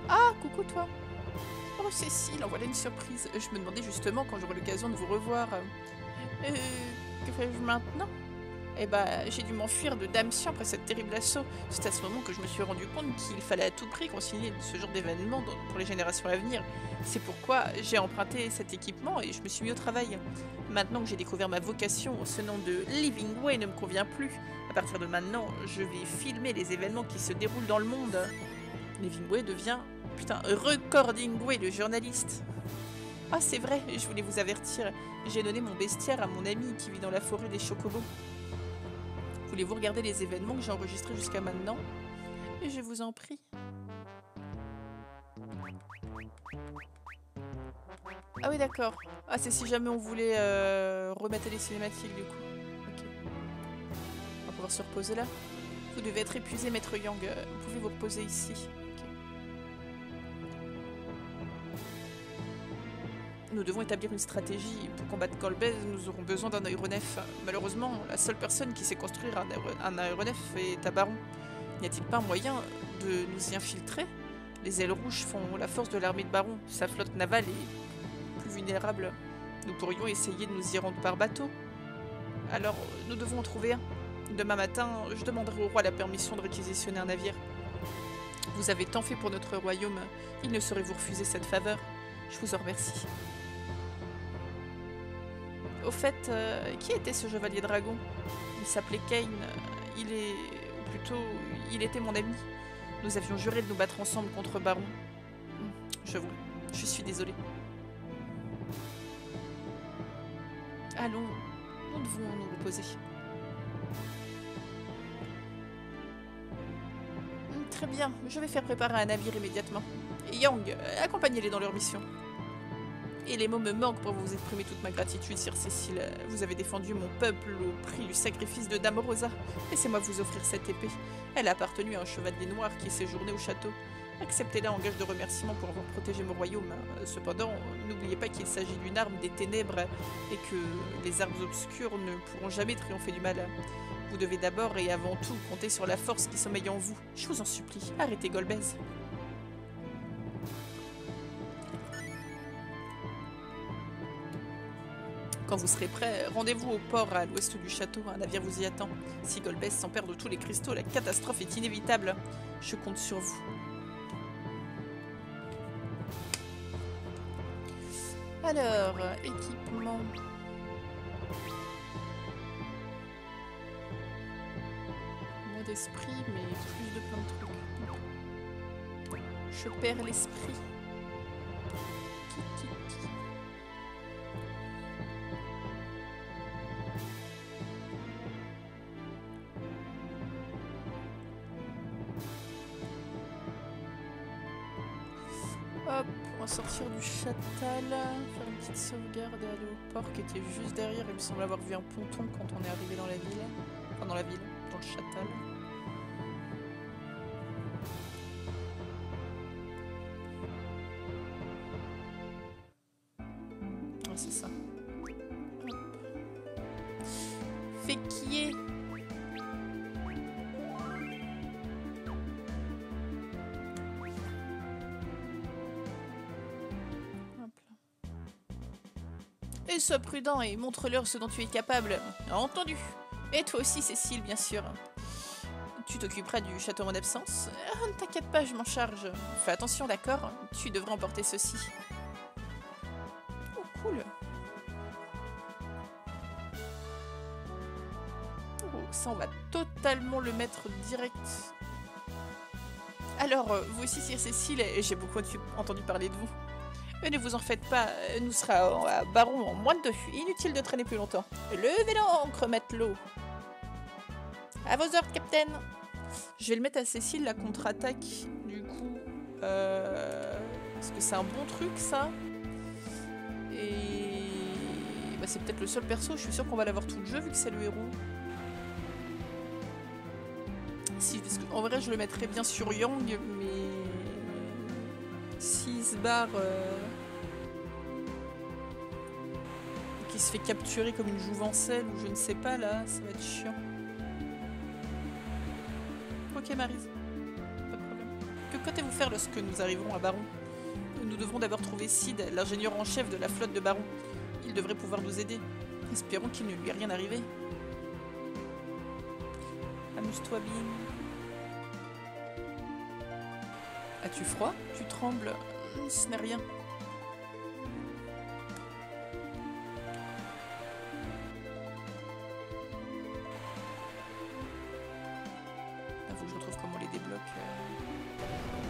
Ah, coucou toi Oh Cécile, en voilà une surprise. Je me demandais justement quand j'aurai l'occasion de vous revoir. Euh, que fais-je maintenant? Eh bah, j'ai dû m'enfuir de Damsien après cette terrible assaut. C'est à ce moment que je me suis rendu compte qu'il fallait à tout prix consigner ce genre d'événement dans- pour les générations à venir. C'est pourquoi j'ai emprunté cet équipement et je me suis mis au travail. Maintenant que j'ai découvert ma vocation, ce nom de Living Way ne me convient plus. À partir de maintenant, je vais filmer les événements qui se déroulent dans le monde. Living Way devient, putain, Recording Way, le journaliste. Ah, c'est vrai, je voulais vous avertir. J'ai donné mon bestiaire à mon ami qui vit dans la forêt des chocobos. Vous Voulez-vous regarder les événements que j'ai enregistrés jusqu'à maintenant? Et je vous en prie. Ah oui, d'accord. Ah, c'est si jamais on voulait euh, remettre les cinématiques, du coup. Ok. On va pouvoir se reposer là. Vous devez être épuisé, Maître Yang. Euh, Vous pouvez vous reposer ici. Nous devons établir une stratégie. Pour combattre Golbez, nous aurons besoin d'un aéronef. Malheureusement, la seule personne qui sait construire un, aéro- un aéronef est à Baron. N'y a-t-il pas moyen de nous y infiltrer? Les ailes rouges font la force de l'armée de Baron. Sa flotte navale est plus vulnérable. Nous pourrions essayer de nous y rendre par bateau. Alors, nous devons en trouver un. Demain matin, je demanderai au roi la permission de réquisitionner un navire. Vous avez tant fait pour notre royaume, il ne saurait vous refuser cette faveur. Je vous en remercie. Au fait, euh, qui était ce chevalier dragon? Il s'appelait Kane. Il est... ou plutôt, il était mon ami. Nous avions juré de nous battre ensemble contre Baron. Je vois. Je suis désolée. Allons, nous devons nous reposer. Très bien, je vais faire préparer un navire immédiatement. Yang, accompagnez-les dans leur mission. Et les mots me manquent pour vous exprimer toute ma gratitude, Sire Cécile. Vous avez défendu mon peuple au prix du sacrifice de Dame Rosa. Laissez-moi vous offrir cette épée. Elle a appartenu à un chevalier noir qui séjournait au château. Acceptez-la en gage de remerciement pour avoir protégé mon royaume. Cependant, n'oubliez pas qu'il s'agit d'une arme des ténèbres et que les armes obscures ne pourront jamais triompher du mal. Vous devez d'abord et avant tout compter sur la force qui sommeille en vous. Je vous en supplie, arrêtez Golbez. Quand vous serez prêt, rendez-vous au port à l'ouest du château. Un navire vous y attend. Si Golbez s'en perd de tous les cristaux, la catastrophe est inévitable. Je compte sur vous. Alors, équipement. Mot d'esprit, mais plus de plein de trucs. Je perds l'esprit. Sortir du châtal, faire une petite sauvegarde et aller au port qui était juste derrière. Il me semble avoir vu un ponton quand on est arrivé dans la ville. Enfin, dans la ville, dans le châtal. Sois prudent et montre-leur ce dont tu es capable. Entendu. Et toi aussi, Cécile, bien sûr. Tu t'occuperas du château en absence Ah, Ne t'inquiète pas, je m'en charge. Fais attention, d'accord? Tu devrais emporter ceci. Oh, cool. Oh, ça, on va totalement le mettre direct. Alors, euh, vous aussi, Cécile, j'ai beaucoup entendu parler de vous. Ne vous en faites pas, euh, nous serons à Baron en moins de deux. Inutile de traîner plus longtemps. Levez l'ancre, matelot. À vos ordres, capitaine. Je vais le mettre à Cécile, la contre-attaque, du coup. Euh... Parce que c'est un bon truc, ça. Et... Bah, c'est peut-être le seul perso, je suis sûre qu'on va l'avoir tout le jeu, vu que c'est le héros. Que, en vrai, je le mettrais bien sur Yang, mais... Euh, et Qu'il se fait capturer comme une jouvencelle ou je ne sais pas, là, ça va être chiant. Ok, Marise. Pas de problème. Que comptez-vous faire lorsque nous arriverons à Baron? Nous devrons d'abord trouver Sid, l'ingénieur en chef de la flotte de Baron. Il devrait pouvoir nous aider. Espérons qu'il ne lui est rien arrivé. Amuse-toi bien. As-tu froid? Tu trembles ce n'est rien. Il faut que je retrouve comment les débloque. Euh,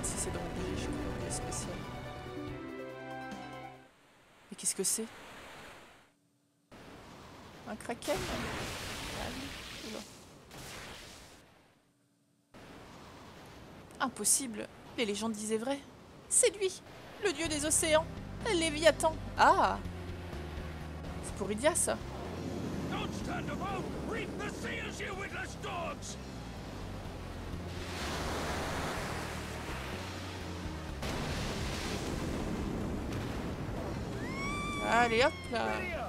si c'est dans le je crois que spécial. Mais qu'est-ce que c'est? Un kraken? Impossible Les légendes disaient vrai c'est lui, le dieu des océans, Léviathan. Ah C'est pour Idia, ça. Allez, hop là.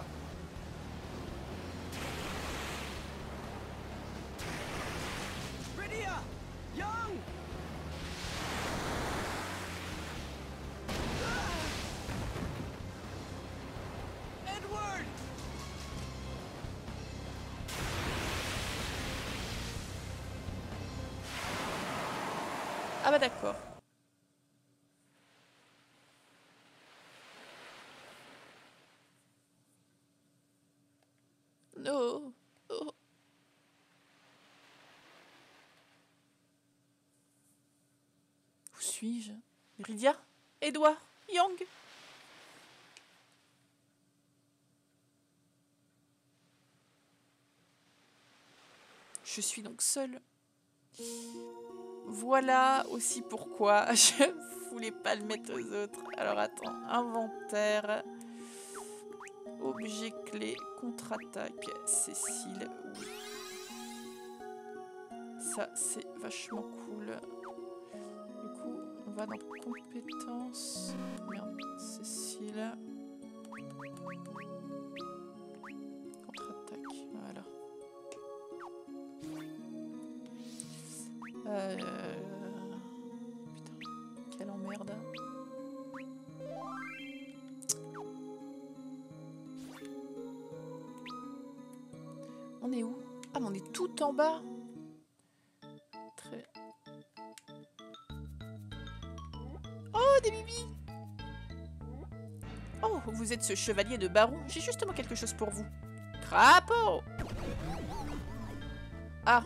Suis-je? Rydia Edouard? Yang? Je suis donc seule. Voilà aussi pourquoi je voulais pas le mettre aux autres. Alors attends, inventaire. Objet clé, contre-attaque, Cécile, oui. Ça, c'est vachement cool. Va dans compétences. Merde, Cécile. Contre-attaque, voilà. Euh... Putain, quelle emmerde. On est où? Ah, mais on est tout en bas. Vous êtes ce chevalier de baron. J'ai justement quelque chose pour vous. Crapaud Ah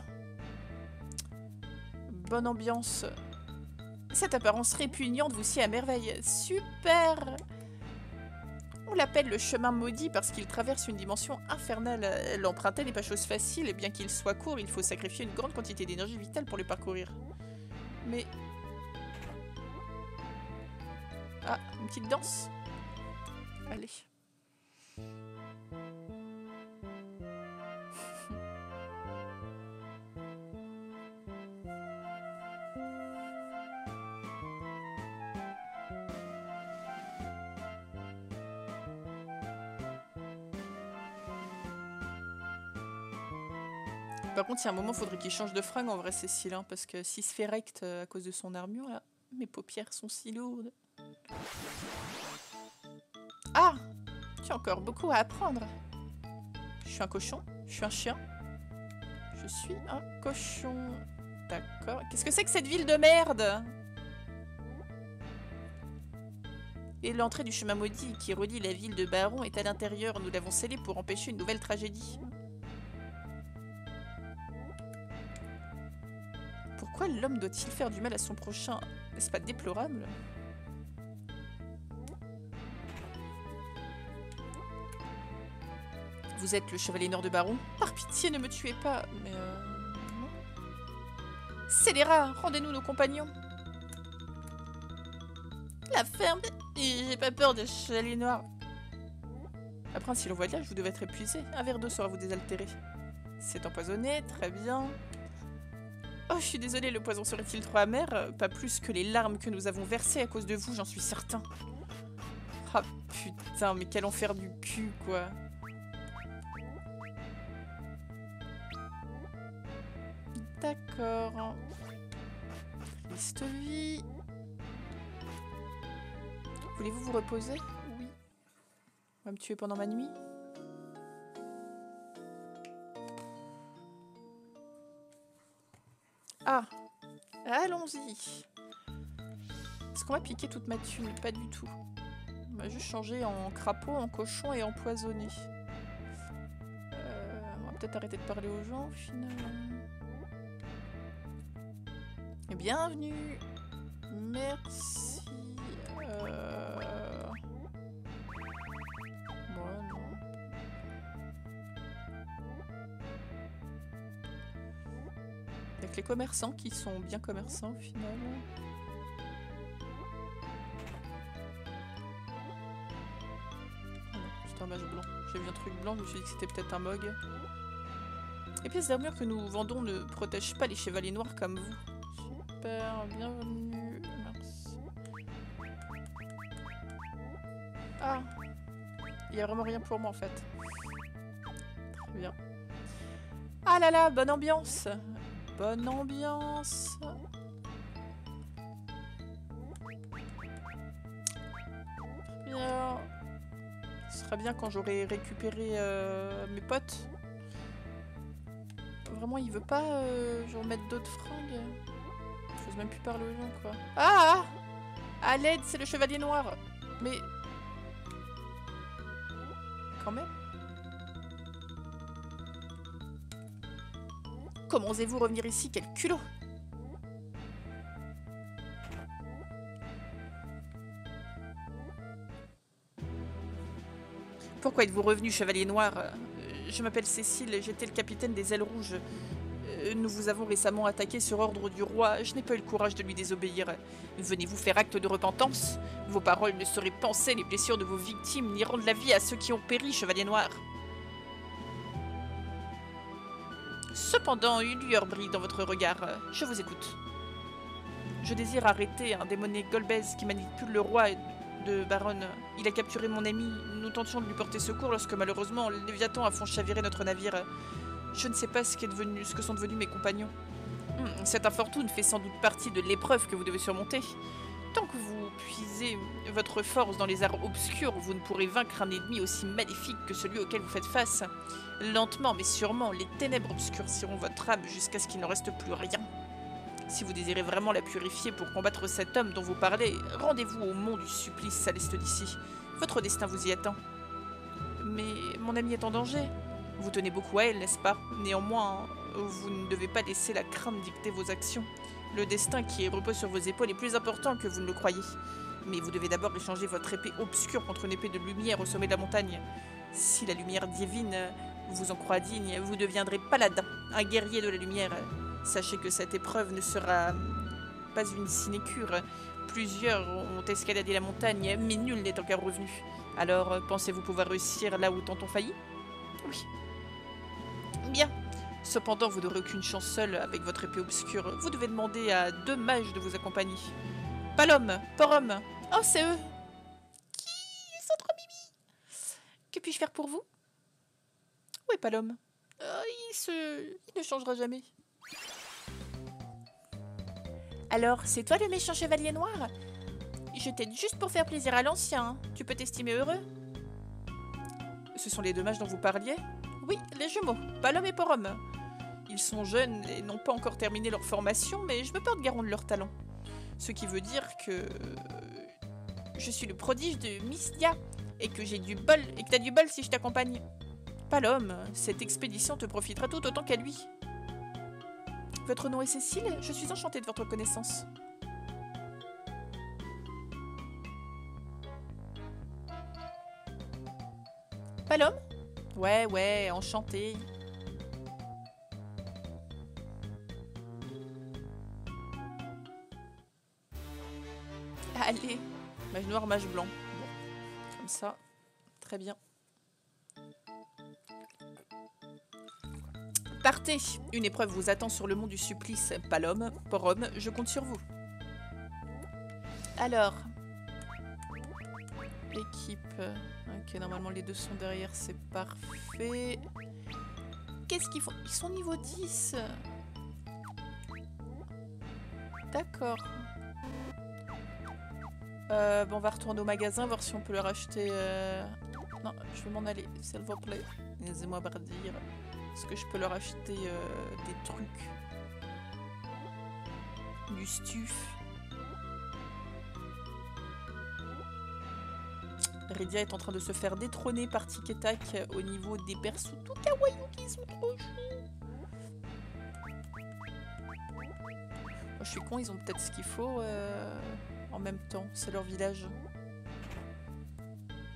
Bonne ambiance. Cette apparence répugnante vous sied à merveille. Super On l'appelle le chemin maudit parce qu'il traverse une dimension infernale. L'emprunter n'est pas chose facile, et bien qu'il soit court, il faut sacrifier une grande quantité d'énergie vitale pour le parcourir. Mais... Ah, une petite danse? Allez. Par contre, il y a un moment, faudrait qu'il change de fringue en vrai, Cécile, hein, parce que s'il se fait rect euh, à cause de son armure, mes paupières sont si lourdes. Ah Tu as encore beaucoup à apprendre. Je suis un cochon Je suis un chien Je suis un cochon. D'accord. Qu'est-ce que c'est que cette ville de merde? Et l'entrée du chemin maudit qui relie la ville de Baron est à l'intérieur. Nous l'avons scellé pour empêcher une nouvelle tragédie. Pourquoi l'homme doit-il faire du mal à son prochain? N'est-ce pas déplorable? Vous êtes le chevalier nord de Baron Par pitié, ne me tuez pas Mais euh... Scélérat, rendez-nous nos compagnons La ferme J'ai pas peur des chevaliers noirs. Après, si l'on là, vous devez être épuisé. Un verre d'eau sera vous désaltérer. C'est empoisonné, très bien. Oh, je suis désolée, le poison serait-il trop amer? Pas plus que les larmes que nous avons versées à cause de vous, j'en suis certain. Ah putain, mais quel enfer du cul, quoi. D'accord. Liste vie. Voulez-vous vous reposer? Oui. On va me tuer pendant ma nuit? Ah Allons-y Est-ce qu'on va piquer toute ma thune? Pas du tout. On va juste changer en crapaud, en cochon et empoisonné. Euh, on va peut-être arrêter de parler aux gens, finalement. Bienvenue Merci euh... Les commerçants qui sont bien commerçants au final. Un mage blanc. J'ai vu un truc blanc, je me suis dit que c'était peut-être un mog. Les pièces d'armure que nous vendons ne protègent pas les chevaliers noirs comme vous. Bienvenue. Merci. Ah Il y a vraiment rien pour moi en fait. Très bien. Ah là là, bonne ambiance Bonne ambiance Bien. Ce sera bien quand j'aurai récupéré euh, mes potes. Vraiment, il veut pas euh, genre mettre d'autres fringues Même plus parler aux gens, quoi. Ah. À l'aide, c'est le chevalier noir. Mais... Quand même. Comment osez-vous revenir ici? Quel culot. Pourquoi êtes-vous revenu, chevalier noir? Euh, Je m'appelle Cécile, j'étais le capitaine des ailes rouges. Nous vous avons récemment attaqué sur ordre du roi. Je n'ai pas eu le courage de lui désobéir. Venez-vous faire acte de repentance Vos paroles ne sauraient penser les blessures de vos victimes, ni rendre la vie à ceux qui ont péri, chevalier noir. Cependant, une lueur brille dans votre regard. Je vous écoute. Je désire arrêter un démoné Golbez qui manipule le roi de Baronne. Il a capturé mon ami. Nous tentions de lui porter secours lorsque malheureusement le Léviathan a font chavirer notre navire. Je ne sais pas ce, que sont devenus mes compagnons. Hmm, Cette infortune fait sans doute partie de l'épreuve que vous devez surmonter. Tant que vous puisez votre force dans les arts obscurs, vous ne pourrez vaincre un ennemi aussi maléfique que celui auquel vous faites face. Lentement mais sûrement, les ténèbres obscurciront votre âme jusqu'à ce qu'il ne reste plus rien. Si vous désirez vraiment la purifier pour combattre cet homme dont vous parlez, rendez-vous au mont du supplice à l'est d'ici. Votre destin vous y attend. Mais mon ami est en danger. Vous tenez beaucoup à elle, n'est-ce pas? Néanmoins, vous ne devez pas laisser la crainte dicter vos actions. Le destin qui repose sur vos épaules est plus important que vous ne le croyez. Mais vous devez d'abord échanger votre épée obscure contre une épée de lumière au sommet de la montagne. Si la lumière divine vous en croit digne, vous deviendrez paladin, un guerrier de la lumière. Sachez que cette épreuve ne sera pas une sinécure. Plusieurs ont escaladé la montagne, mais nul n'est encore revenu. Alors, pensez-vous pouvoir réussir là où tant ont failli? Oui. Cependant, vous n'aurez aucune chance seule avec votre épée obscure. Vous devez demander à deux mages de vous accompagner. Palom, Porom. Oh, c'est eux. Qui sont trop mimi. Que puis-je faire pour vous? Où est Palom? Euh, il, se... il ne changera jamais. Alors, c'est toi le méchant chevalier noir? Je t'aide juste pour faire plaisir à l'ancien. Tu peux t'estimer heureux? Ce sont les deux mages dont vous parliez? Oui, les jumeaux, Palom et Porom. Ils sont jeunes et n'ont pas encore terminé leur formation, mais je me porte garant de leur talent. Ce qui veut dire que euh, je suis le prodige de Miss Dia et que j'ai du bol et que t'as du bol si je t'accompagne. Palom, cette expédition te profitera tout autant qu'à lui. Votre nom est Cécile? Je suis enchantée de votre connaissance. Palom Ouais, ouais, enchantée. Allez, mage noir, mage blanc. Comme ça, très bien. Partez Une épreuve vous attend sur le mont du supplice. Palom, Porom, je compte sur vous. Alors. Équipe. Ok, normalement les deux sont derrière, c'est parfait. Qu'est-ce qu'ils font? Ils sont niveau 10. D'accord. Euh, bon, on va retourner au magasin, voir si on peut leur acheter... euh, Non, je vais m'en aller, s'il vous plaît. Laissez-moi dire. Est-ce que je peux leur acheter euh, des trucs Du stuff Redia est en train de se faire détrôner par Tic et Tac au niveau des persos tout kawaii qui sont trop. Moi, je suis con, ils ont peut-être ce qu'il faut euh, en même temps. C'est leur village.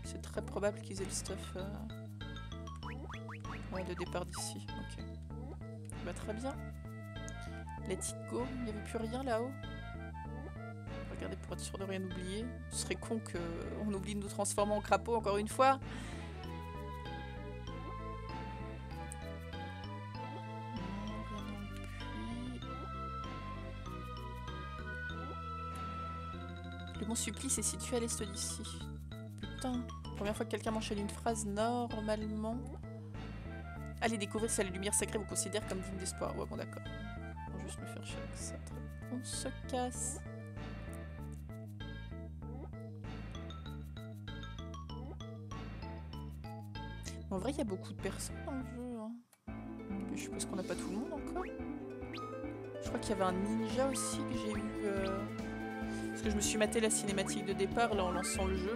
C'est très probable qu'ils aient le stuff. euh, Ouais, de départ d'ici. Ok. Bah, très bien. Let it go. Il n'y avait plus rien là-haut. Regardez pour être sûr de rien oublier. Ce serait con qu'on oublie de nous transformer en crapaud encore une fois. Le mont Supplice est situé à l'est d'ici. Putain, première fois que quelqu'un m'enchaîne une phrase normalement. Allez découvrir si la lumière sacrée vous considère comme digne d'espoir. Ouais, bon, d'accord. On va juste me faire chier avec ça. On se casse. En vrai, il y a beaucoup de personnes dans le jeu. hein. Je suppose qu'on n'a pas tout le monde encore. Je crois qu'il y avait un ninja aussi que j'ai eu. euh, Parce que je me suis maté la cinématique de départ là en lançant le jeu.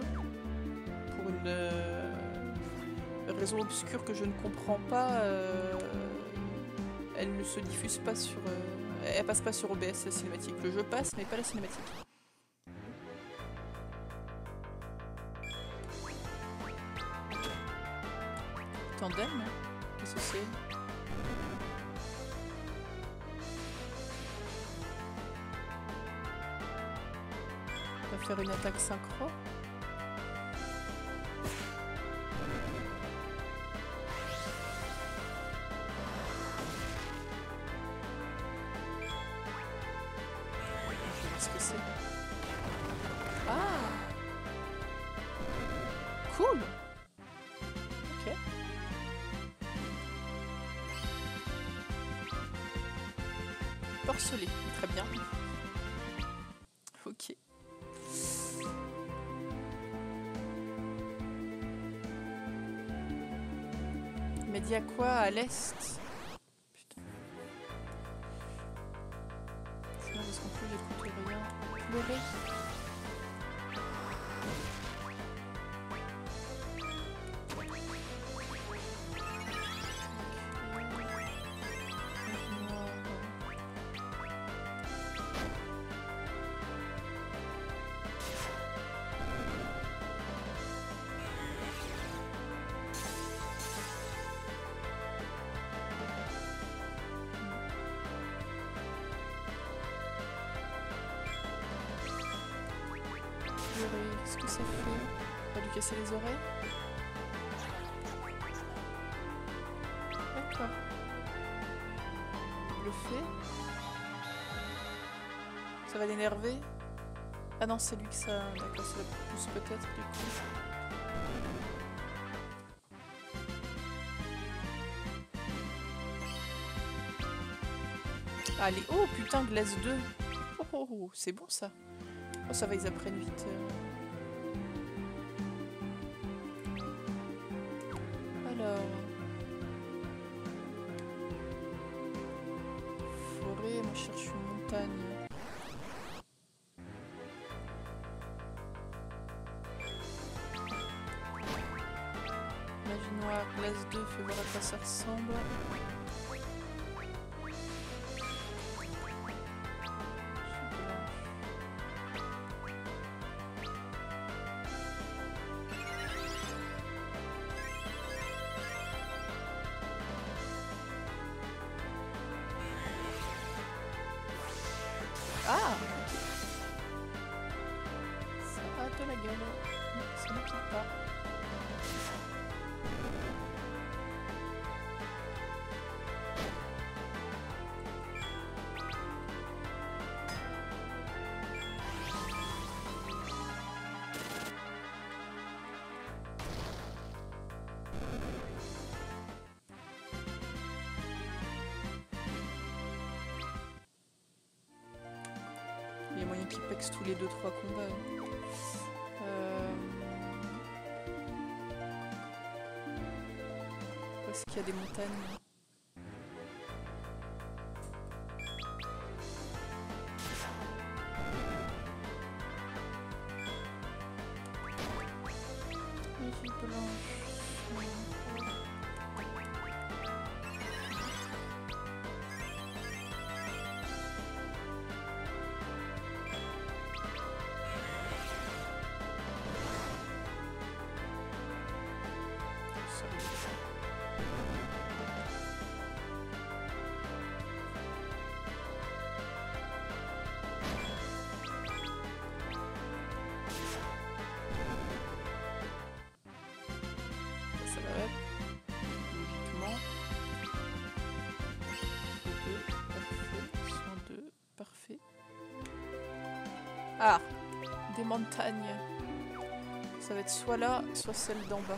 Pour une euh, raison obscure que je ne comprends pas. euh, Elle ne se diffuse pas sur. Elle passe pas sur OBS la cinématique. Le jeu passe, mais pas la cinématique. Tandem hein faire une attaque synchro. Dit Qu'est-ce que ça fait Pas lui casser les oreilles D'accord. Le fait Ça va l'énerver Ah non, c'est lui que ça... D'accord, ça le pousse peut-être du coup. Allez, oh putain, glace 2 Oh, oh, oh, c'est bon ça Oh, ça va, ils apprennent vite. Les 2-3 combats. Euh... Est-ce qu'il y a des montagnes Ah, des montagnes. Ça va être soit là, soit celle d'en bas.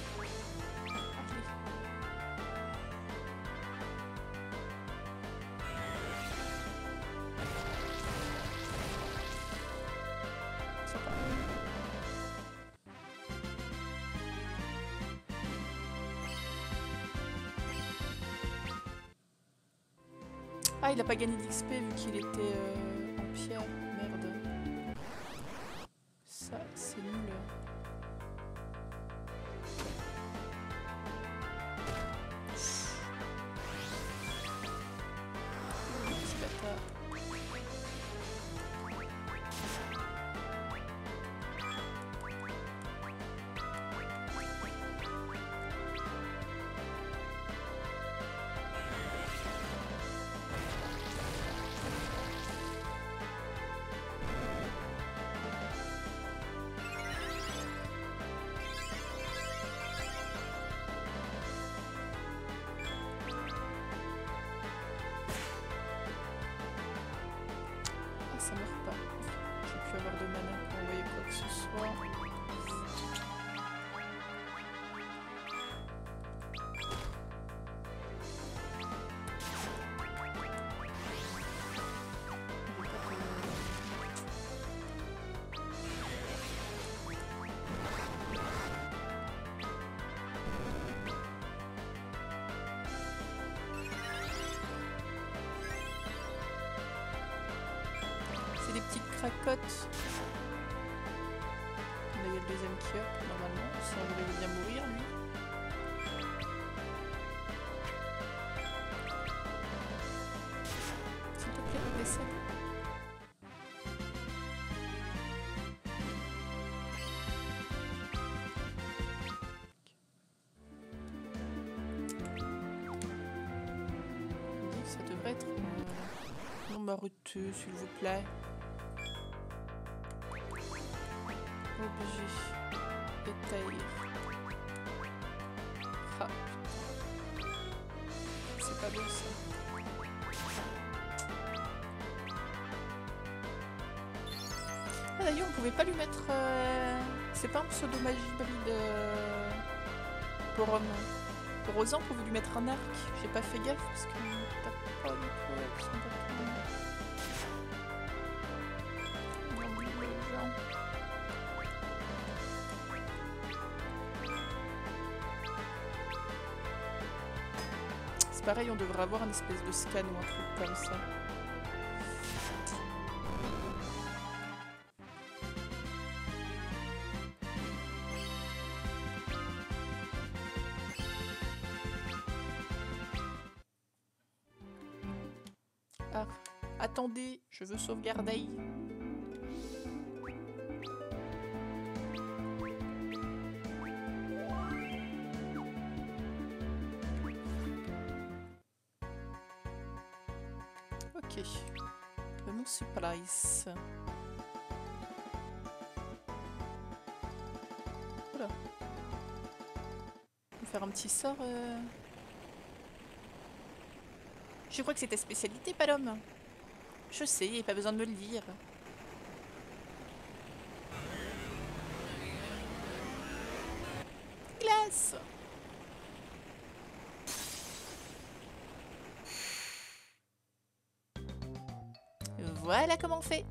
Ah, il a pas gagné d'XP vu qu'il était euh, en pierre. Là, il y a le deuxième qui up, normalement. On voulait bien mourir, lui. S'il te plaît, décède. Ça devrait être... Non, Marutu, s'il vous plaît. Ah, D'ailleurs, on pouvait pas lui mettre. euh, C'est pas un pseudo magie bride euh, pour homme. Pour Rosa, on pouvait lui mettre un arc. J'ai pas fait gaffe parce que t'as pas Pareil, on devrait avoir un espèce de scan ou un truc comme ça. Ah, attendez, je veux sauvegarder. Faire un petit sort euh Je crois que c'est ta spécialité, Palom. Je sais, pas besoin de me le dire. Glace Voilà comment on fait.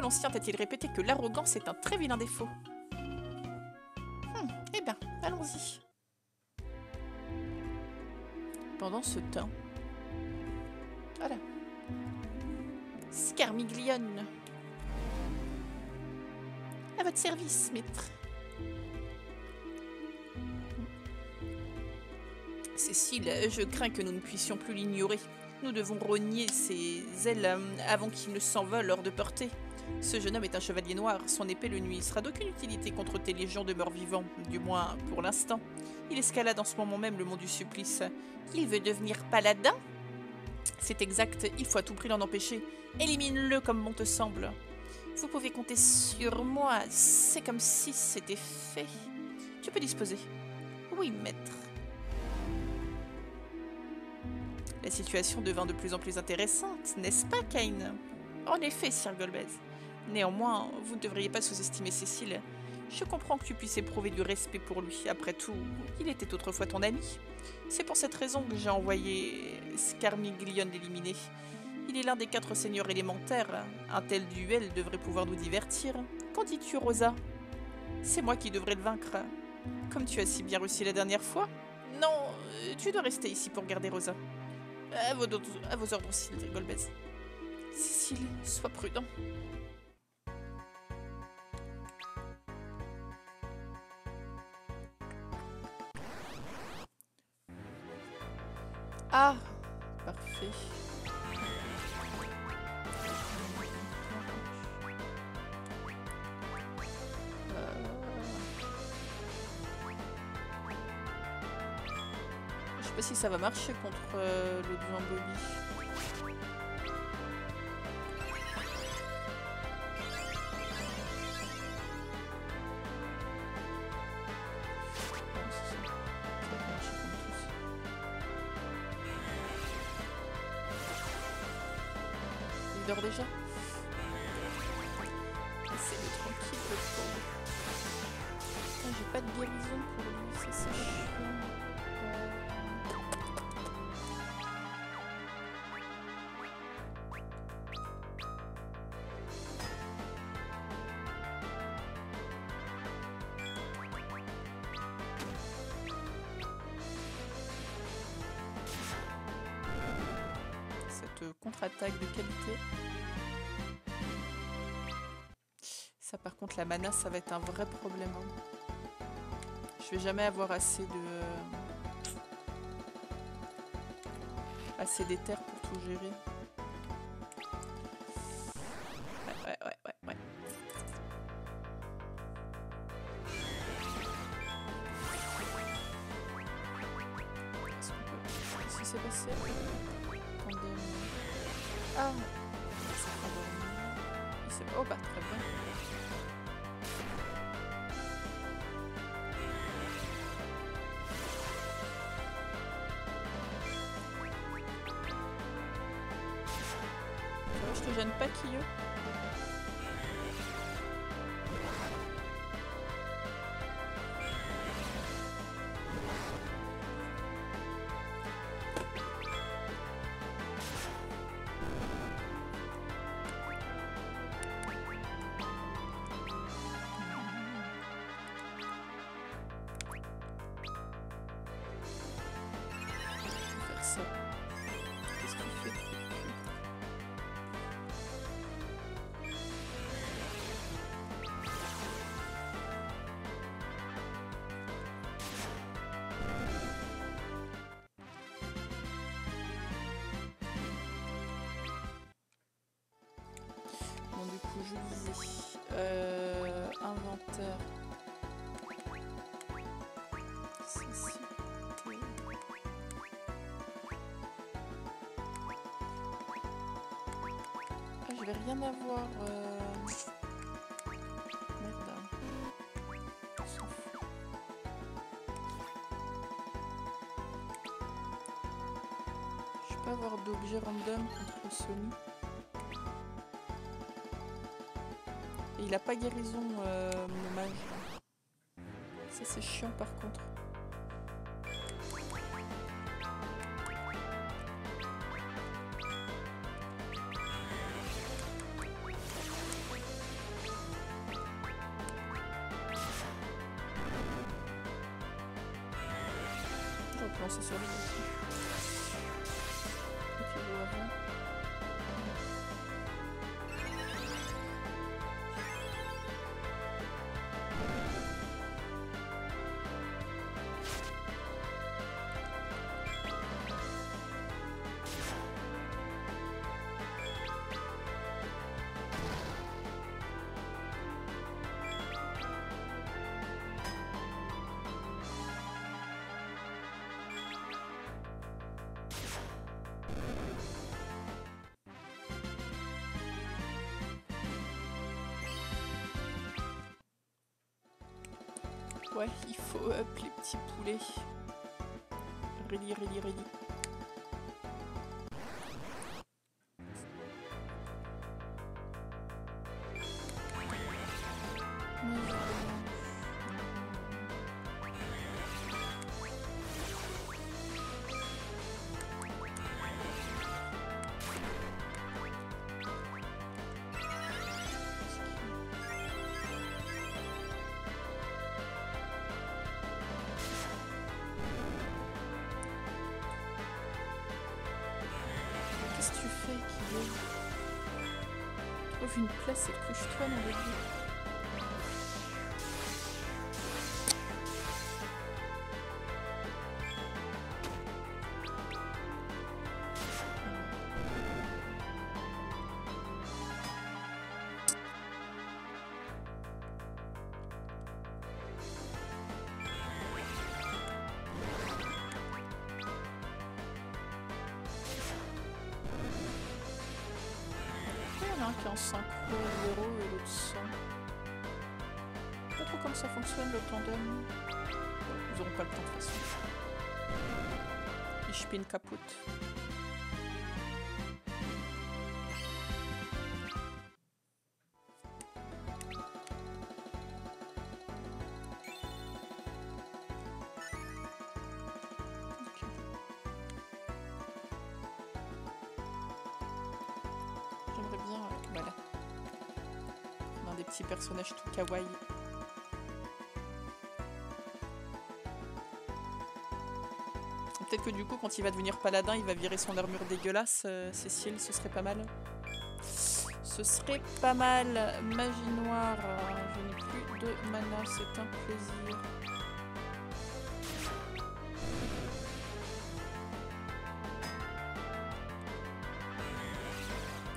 L'ancien t'a-t-il répété que l'arrogance est un très vilain défaut Hmm, Eh bien, allons-y. Pendant ce temps... Voilà. Scarmiglion. À votre service, maître. Cécile, je crains que nous ne puissions plus l'ignorer. Nous devons rogner ses ailes euh, avant qu'il ne s'envole hors de portée. Ce jeune homme est un chevalier noir. Son épée le nuit sera d'aucune utilité contre tes légions de morts vivants, du moins pour l'instant. Il escalade en ce moment même le mont du supplice. Il veut devenir paladin C'est exact, il faut à tout prix l'en empêcher. Élimine-le comme bon te semble. Vous pouvez compter sur moi, c'est comme si c'était fait. Tu peux disposer. Oui, maître. La situation devint de plus en plus intéressante, n'est-ce pas, Kane En effet, Sir Golbez. Néanmoins, vous ne devriez pas sous-estimer Cécile. Je comprends que tu puisses éprouver du respect pour lui. Après tout, il était autrefois ton ami. C'est pour cette raison que j'ai envoyé Scarmiglion l'éliminer. Il est l'un des quatre seigneurs élémentaires. Un tel duel devrait pouvoir nous divertir. Qu'en dis-tu, Rosa? C'est moi qui devrais le vaincre. Comme tu as si bien réussi la dernière fois Non, tu dois rester ici pour garder Rosa. À vos, à vos ordres, Sylvie Golbez. Cécile, sois prudent. Ah. Euh. Je sais pas si ça va marcher contre euh, le Bobby. La mana ça va être un vrai problème. hein. Je vais jamais avoir assez de... Assez d'éther pour tout gérer. Euh, Je peux avoir d'objets random contre Sony. Et il a pas guérison, euh, mon mage. Ça c'est chiant par contre. On peut Ouais, il faut up les petits poulets. Ready, ready, ready. Trouve une place et couche-toi dans le lit. Petits personnages tout kawaii. Peut-être que du coup, quand il va devenir paladin, il va virer son armure dégueulasse. euh, Cécile, ce serait pas mal. Ce serait pas mal. Magie noire. euh, Je n'ai plus de mana, c'est un plaisir.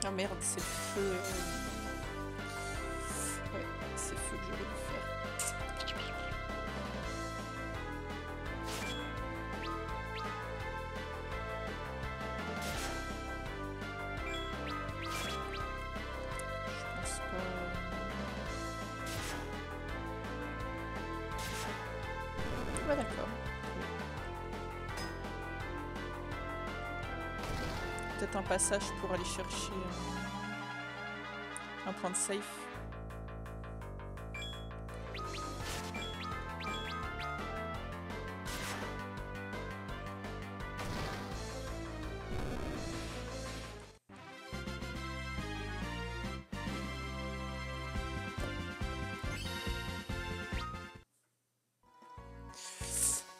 Ah merde, c'est le feu. Passage pour aller chercher euh, un point de safe.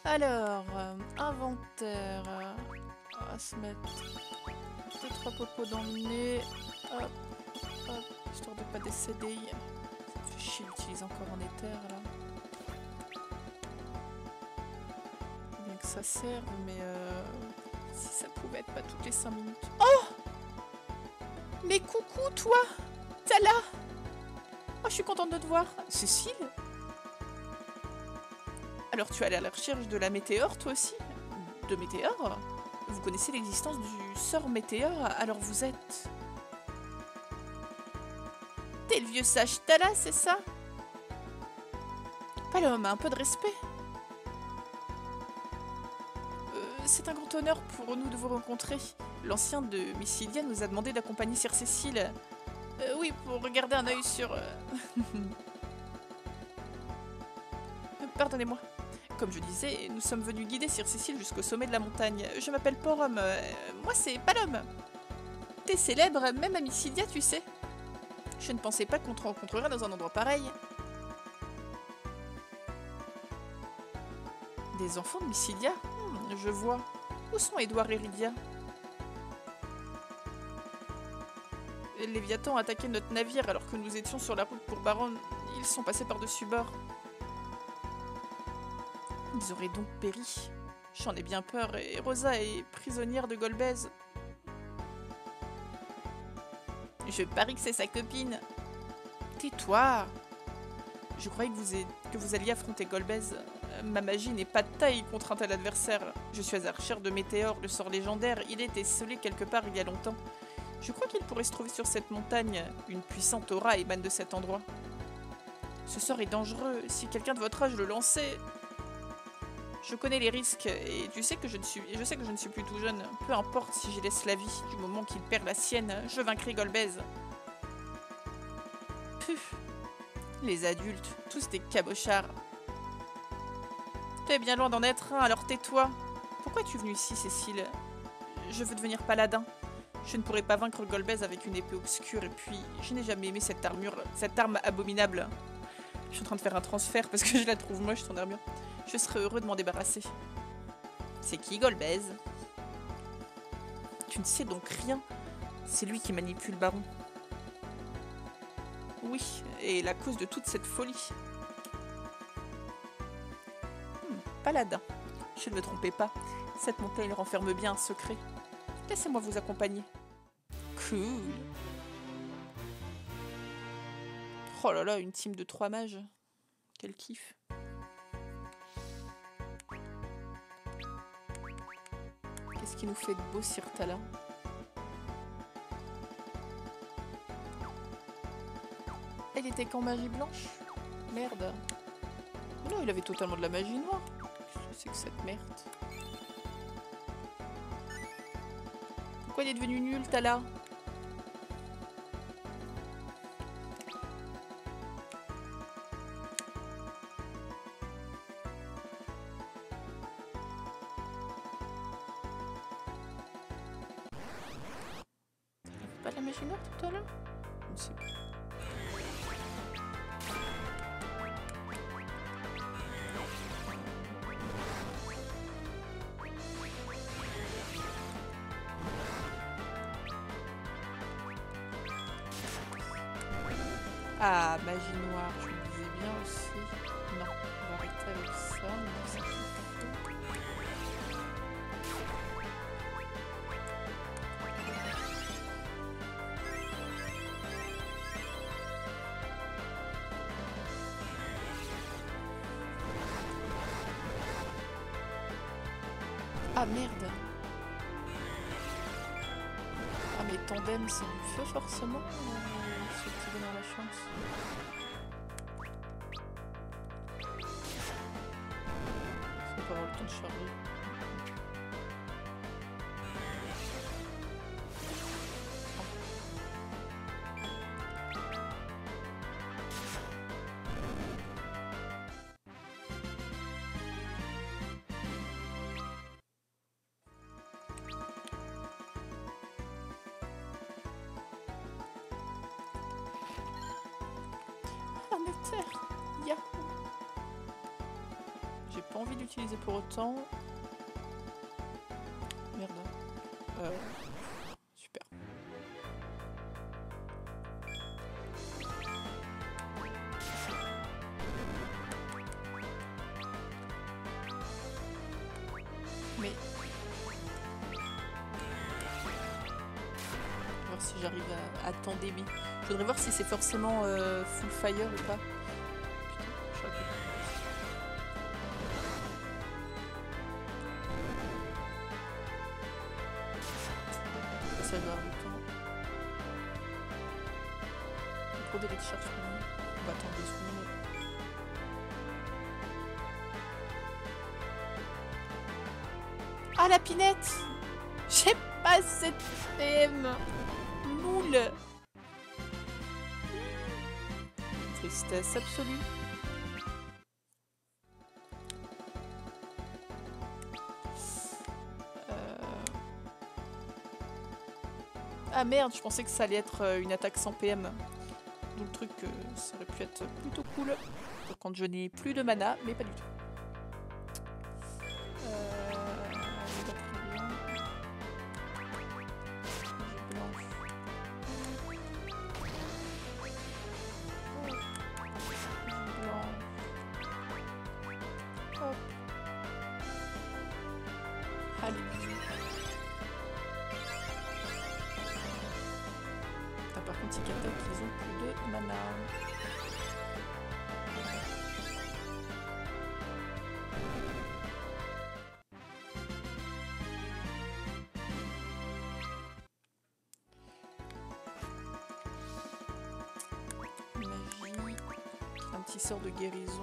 Alors, euh, inventaire. euh, On va se mettre trois dans le nez. Hop, hop, histoire de pas décéder. Ça me fait encore en éther là. Bien que ça serve, mais euh, si ça pouvait être pas toutes les 5 minutes. Oh Mais coucou toi T'es là Oh, je suis contente de te voir. Cécile alors tu es allé à la recherche de la météore, toi aussi? De météore Vous connaissez l'existence du sort météore, alors vous êtes... T'es le vieux sage Tala, c'est ça? Pas l'homme, un peu de respect. Euh, c'est un grand honneur pour nous de vous rencontrer. L'ancien de Missilia nous a demandé d'accompagner Sir Cécile. Euh, oui, pour regarder un œil sur... euh, Pardonnez-moi. Comme je disais, nous sommes venus guider Sir Cécile jusqu'au sommet de la montagne. Je m'appelle Porum. euh, moi, c'est Palom. T'es célèbre, même à Missilia, tu sais. Je ne pensais pas qu'on te rencontrerait dans un endroit pareil. Des enfants de Missilia Hmm, Je vois. Où sont Edouard et Rydia Léviathan a attaqué notre navire alors que nous étions sur la route pour Baron. Ils sont passés par-dessus bord. Ils auraient donc péri. J'en ai bien peur et Rosa est prisonnière de Golbez. Je parie que c'est sa copine. Tais-toi Je croyais que vous, alliez affronter Golbez. Ma magie n'est pas de taille contre un tel adversaire. Je suis à de Météore, le sort légendaire. Il est esselé quelque part il y a longtemps. Je crois qu'il pourrait se trouver sur cette montagne. Une puissante aura émane de cet endroit. Ce sort est dangereux. Si quelqu'un de votre âge le lançait... Je connais les risques et tu sais que je ne suis, je sais que je ne suis plus tout jeune. Peu importe si j'y laisse la vie, du moment qu'il perd la sienne, je vaincrai Golbez. Puf. Les adultes, tous des cabochards. T'es bien loin d'en être un, alors tais-toi. Pourquoi es-tu venu ici, Cécile? Je veux devenir paladin. Je ne pourrais pas vaincre Golbez avec une épée obscure et puis je n'ai jamais aimé cette armure, cette arme abominable. Je suis en train de faire un transfert parce que je la trouve moche ton armure. Je serais heureux de m'en débarrasser. C'est qui Golbez? Tu ne sais donc rien. C'est lui qui manipule le baron. Oui, et la cause de toute cette folie. Hmm, paladin. Je ne me trompais pas. Cette montagne renferme bien un secret. Laissez-moi vous accompagner. Cool. Oh là là, une team de trois mages. Quel kiff. Nous fait de beau, Elle était qu'en magie blanche Merde. Non, il avait totalement de la magie noire. C'est que cette merde? Pourquoi il est devenu nul, Tala? Forcément c'est qui donne la chance Faut pas avoir le temps de charger. Yahoo J'ai pas envie d'utiliser pour autant. Merde. Euh, si c'est forcément euh, full fire ou pas. Euh. Ah merde, je pensais que ça allait être euh, une attaque sans PM. D'où le truc ça aurait pu être plutôt cool quand je n'ai plus de mana, mais pas du tout. Un petit sort de guérison,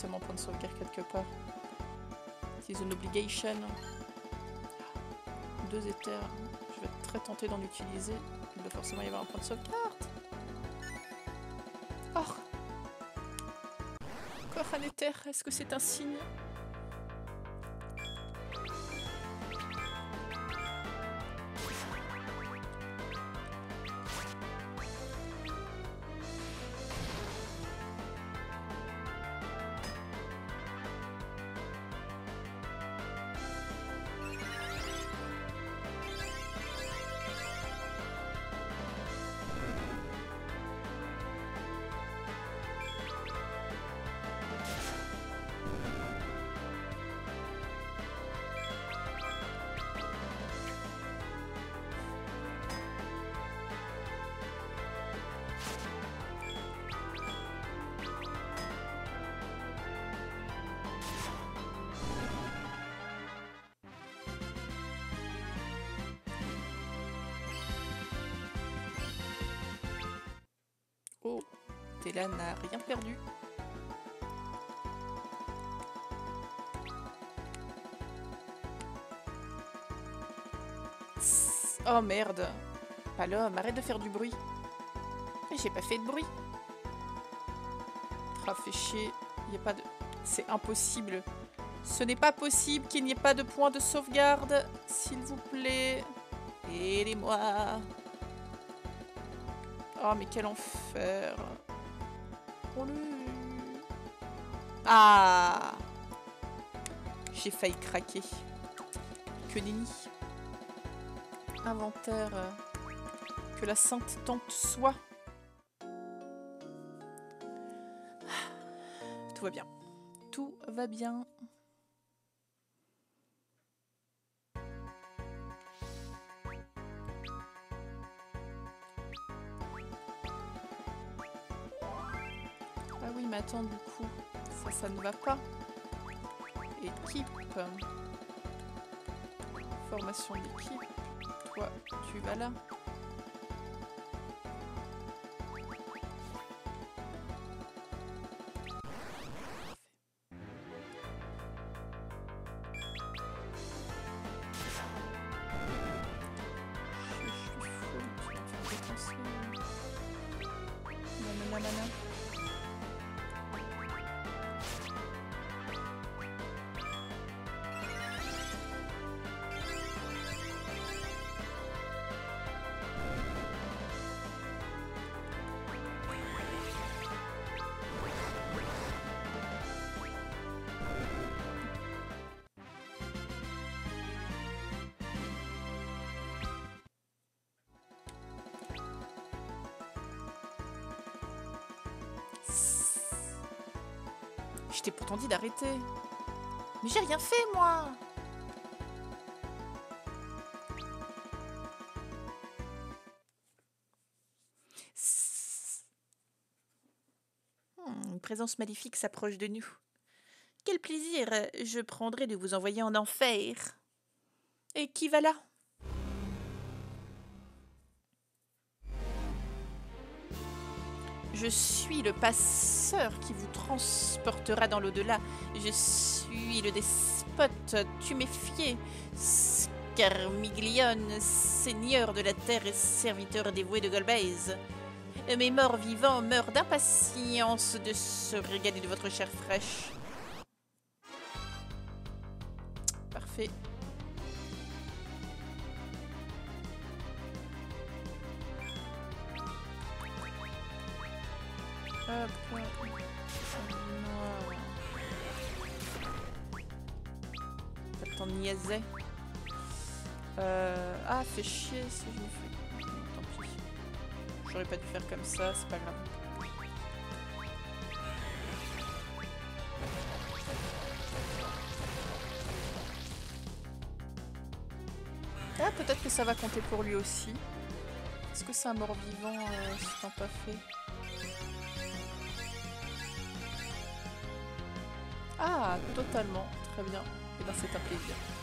forcément point de sauvegarde quelque part. C'est une obligation. Deux éthers. Je vais être très tenté d'en utiliser. Il doit forcément y avoir un point de sauvegarde. Oh Encore un éther, est-ce que c'est un signe? N'a rien perdu. Oh merde. Pas l'homme, arrête de faire du bruit. J'ai pas fait de bruit. Ah, fait chier. Y a pas de... C'est impossible. Ce n'est pas possible qu'il n'y ait pas de point de sauvegarde. S'il vous plaît. Aidez-moi. Oh, mais quel enfer. Ah J'ai failli craquer. Que nenni. Inventaire. euh, Que la sainte tante soit. Tout va bien. Tout va bien. Ne va pas. Équipe. Formation d'équipe. Toi, tu vas là. Je pourtant dit d'arrêter. Mais j'ai rien fait, moi hmm, Une présence maléfique s'approche de nous. Quel plaisir euh, je prendrai de vous envoyer en enfer. Et qui va là? Je suis le passé qui vous transportera dans l'au-delà. Je suis le despote tuméfié, Scarmiglion, seigneur de la terre et serviteur dévoué de Golbez. Mes morts vivants meurent d'impatience de se régaler de votre chair fraîche. Parfait. Euh... Ah, fait chier si je me fais. Tant pis. J'aurais pas dû faire comme ça, c'est pas grave. Ah, peut-être que ça va compter pour lui aussi. Est-ce que c'est un mort-vivant euh, ce temps pas fait? Ah, totalement. Très bien. Et ben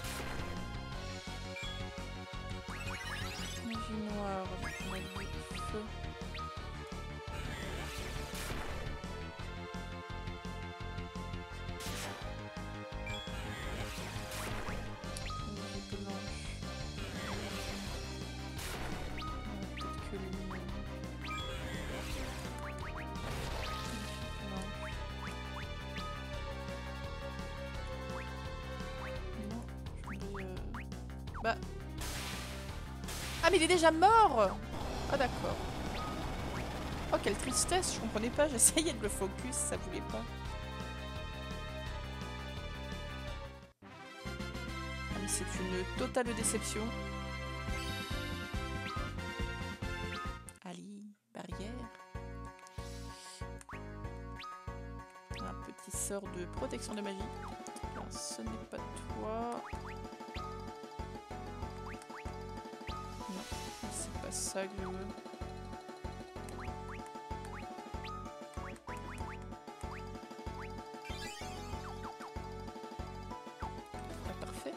déjà mort Ah, d'accord. Oh, quelle tristesse, je comprenais pas, j'essayais de le focus, ça voulait pas. Ah, c'est une totale déception. Ali, barrière. Un petit sort de protection de magie. Alors, ce n'est pas ça que je veux. Ah, parfait.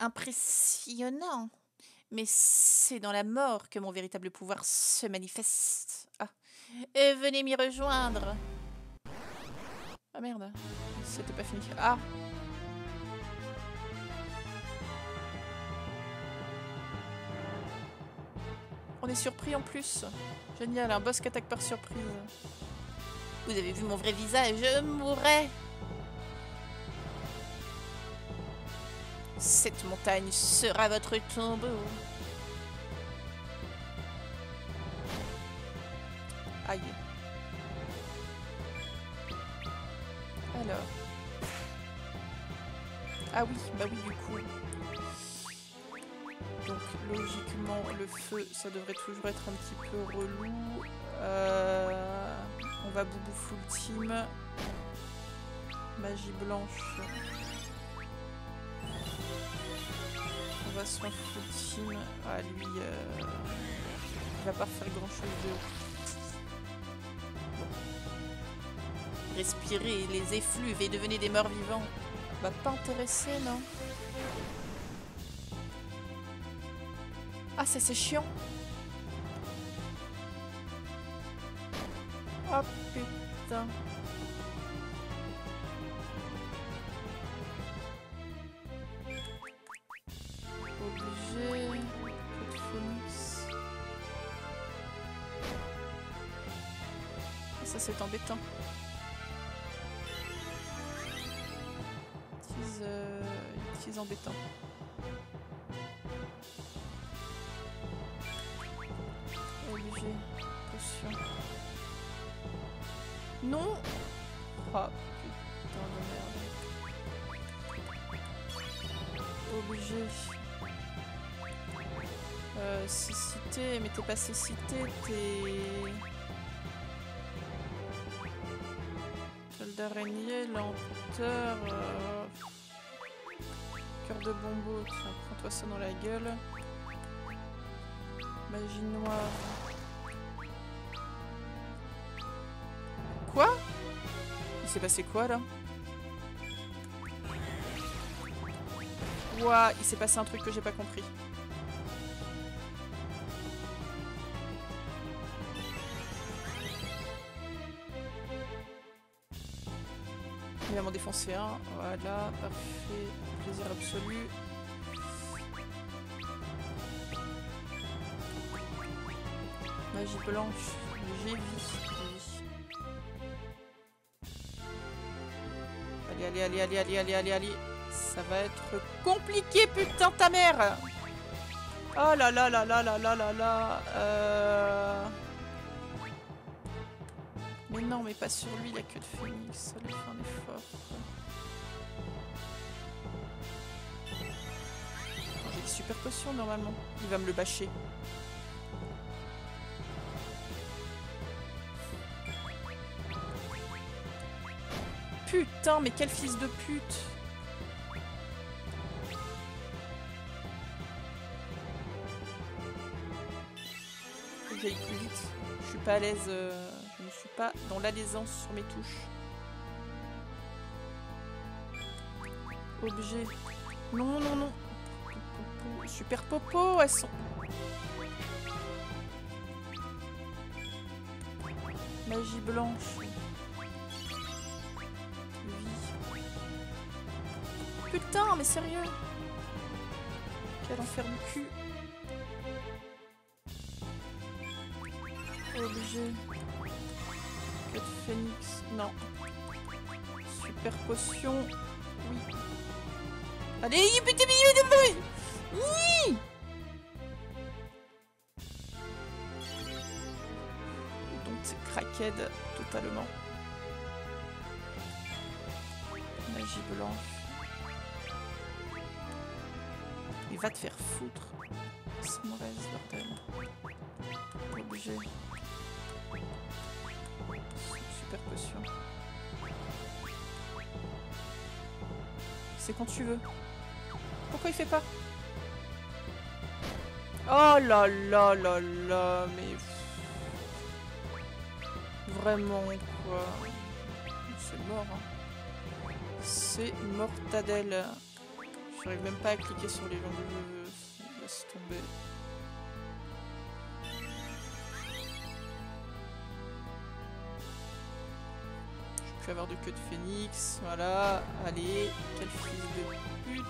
Impressionnant. Mais c'est dans la mort que mon véritable pouvoir se manifeste. Ah. Et venez m'y rejoindre. Ah merde. C'était pas fini. Ah. On surpris en plus. Génial, un boss qui attaque par surprise. Vous avez vu mon vrai visage, je mourrai. Cette montagne sera votre tombeau. Aïe. Ça devrait toujours être un petit peu relou. Euh, on va boubou full team. Magie blanche. On va soin full team. Ah lui euh, il va pas faire grand chose de Respirez les effluves et devenez des morts vivants. Va pas intéresser, non? Ah, ça c'est chiant. Oh putain. t'es pas cécité, t'es... Toile d'araignée, lenteur... Euh, cœur de bombeau, tiens, prends-toi ça dans la gueule. Magie noire... Quoi? Il s'est passé quoi, là? Ouah, il s'est passé un truc que j'ai pas compris. Défoncer un. Voilà, parfait. Plaisir absolu. Magie blanche. J'ai. Allez, allez, allez, allez, allez, allez, allez, allez. Ça va être compliqué, putain, ta mère Oh là là là là là là là là euh... Mais non, mais pas sur lui, il a que de phoenix. Allez, fais un effort. J'ai des super potions, normalement. Il va me le bâcher. Putain, mais quel fils de pute Faut que j'aille plus vite. Je suis pas à l'aise. euh, pas dans l'alaisance sur mes touches. Objet. Non, non, non. Super popo, elles sont. Magie blanche. Putain, mais sérieux Quel enfer du cul. Objet. De phénix. Non. Super potion. Oui. Allez, putain, mais Oui Donc c'est crackhead totalement. Magie blanche. Il va te faire foutre. C'est mauvaise, bordel. Objet. C'est quand tu veux. Pourquoi il fait pas? Oh là là là là, mais... Vraiment, quoi. C'est mort, hein. C'est mortadelle. J'arrive même pas à cliquer sur les longues... Laisse tomber. Avoir de queue de phénix. Voilà. Allez. Quel fils de pute.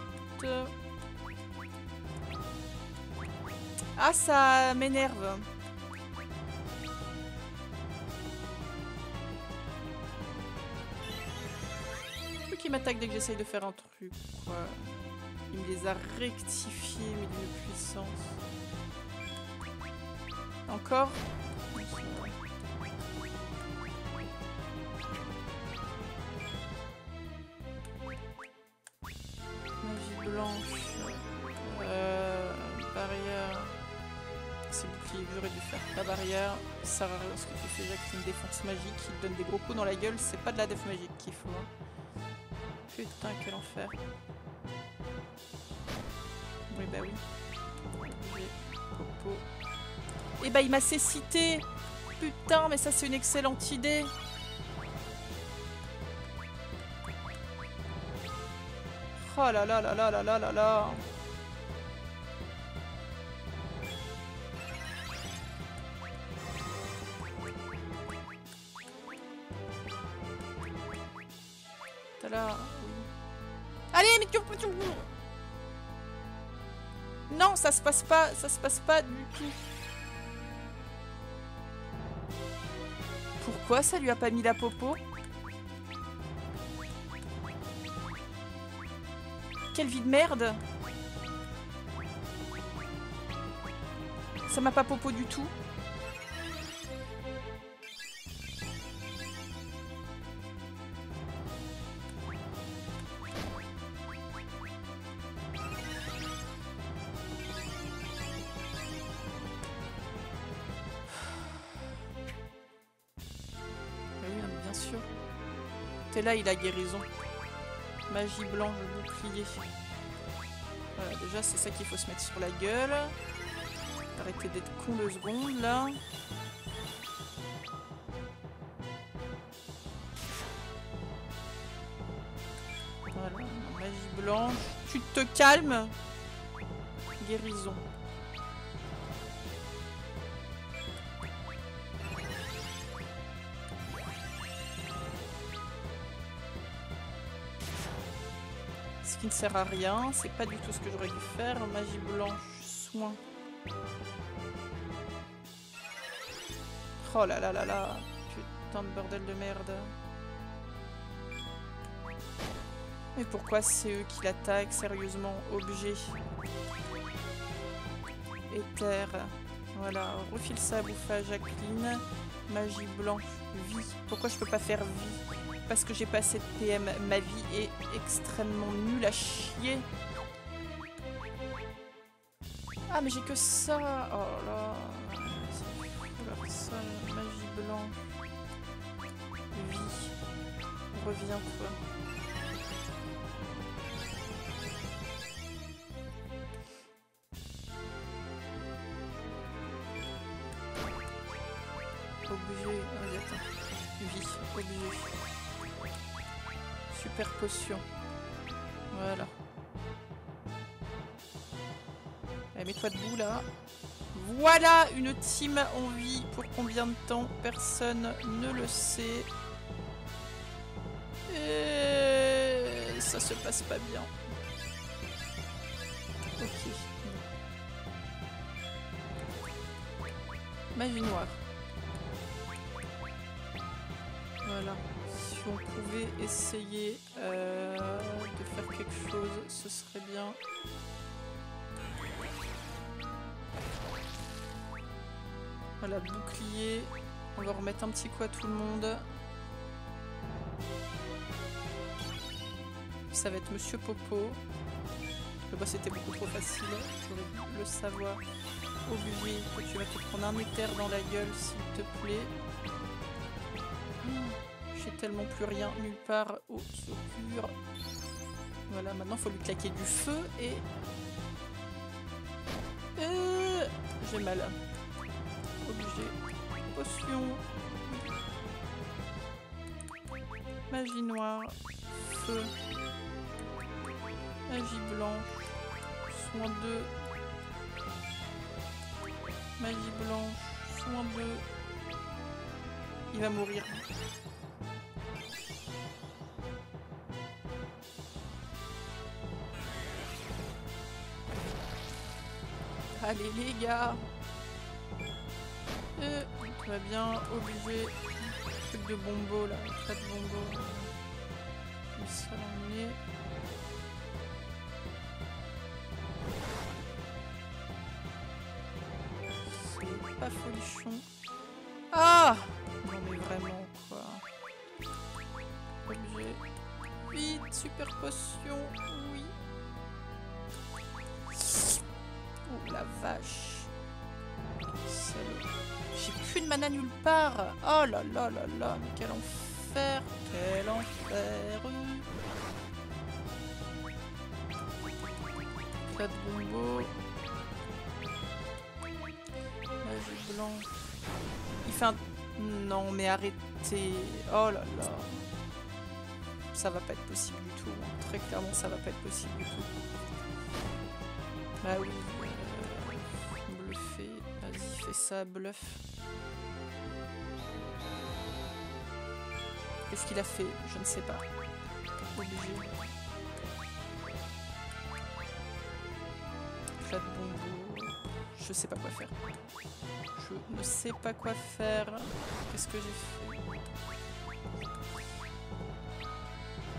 Ah, ça m'énerve. Truc qui m'attaque dès que j'essaye de faire un truc. Il me les a rectifiés, mais d'une puissance. Encore blanche. Euh, barrière. C'est bouclier, j'aurais dû faire la barrière. Ça à rien ce que tu fais c'est une défense magique qui donne des gros coups dans la gueule. C'est pas de la def magique qu'il faut. hein. Putain, quel enfer. Oui, bah oui. Et bah il m'a cécité Putain, mais ça c'est une excellente idée Oh là là là là là là là là là, oui. Allez, mais tu- Non, ça se passe pas, ça se passe pas du tout. Pourquoi ça lui a pas mis la popo? Quelle vie de merde Ça m'a pas popo du tout. Bien sûr. T'es là, il a guérison magie blanche bouclier. Voilà, déjà c'est ça qu'il faut se mettre sur la gueule. Arrêtez d'être con deux secondes là. Voilà, magie blanche. Tu te calmes Guérison. Qui ne sert à rien, c'est pas du tout ce que j'aurais dû faire. Magie blanche, soin. Oh là là là là, putain de bordel de merde. Mais pourquoi c'est eux qui l'attaquent sérieusement? Objet. Éther. Voilà, refile ça Jacqueline. Magie blanche, vie. Pourquoi je peux pas faire vie? Parce que j'ai pas assez de PM. Ma vie est extrêmement nulle à chier. Ah mais j'ai que ça Oh là ça, magie blanche. Vie. Reviens toi. Super potion. Voilà. Allez, mets-toi debout là. Voilà une team en vie. Pour combien de temps? Personne ne le sait. Et ça se passe pas bien. Ok. Magie noire. Essayer euh, de faire quelque chose, ce serait bien. Voilà, bouclier. On va remettre un petit coup à tout le monde. Ça va être Monsieur Popo. Le boss était beaucoup trop facile. J'aurais dû le savoir. Obligé que tu vas te prendre un éther dans la gueule, s'il te plaît. Tellement plus rien nulle part au secours. Voilà, maintenant faut lui claquer du feu et... Euh, J'ai mal. Obligé. Potion. Magie noire. Feu. Magie blanche. Soin 2. Magie blanche. Soin 2. Il va mourir. Allez les gars euh, Tout va bien, obligé. Truc de bombo là, pas de bombo. Vais ça l'emmener. C'est pas folichon. Ah Non mais vraiment quoi. Objet. Vite, super potion, mana nulle part. Oh là là là là, mais quel enfer. Quel enfer. Pas de bombo. Blanche. Il fait un... Non mais arrêtez. Oh là là. Ça va pas être possible du tout. hein. Très clairement ça va pas être possible du tout. Bah oui. Euh... Bluffer. Vas-y fais ça, bluff. Qu'est-ce qu'il a fait? Je ne sais pas. Obligé. Plat de bombo. Je sais pas quoi faire. Je ne sais pas quoi faire. Qu'est-ce que j'ai fait?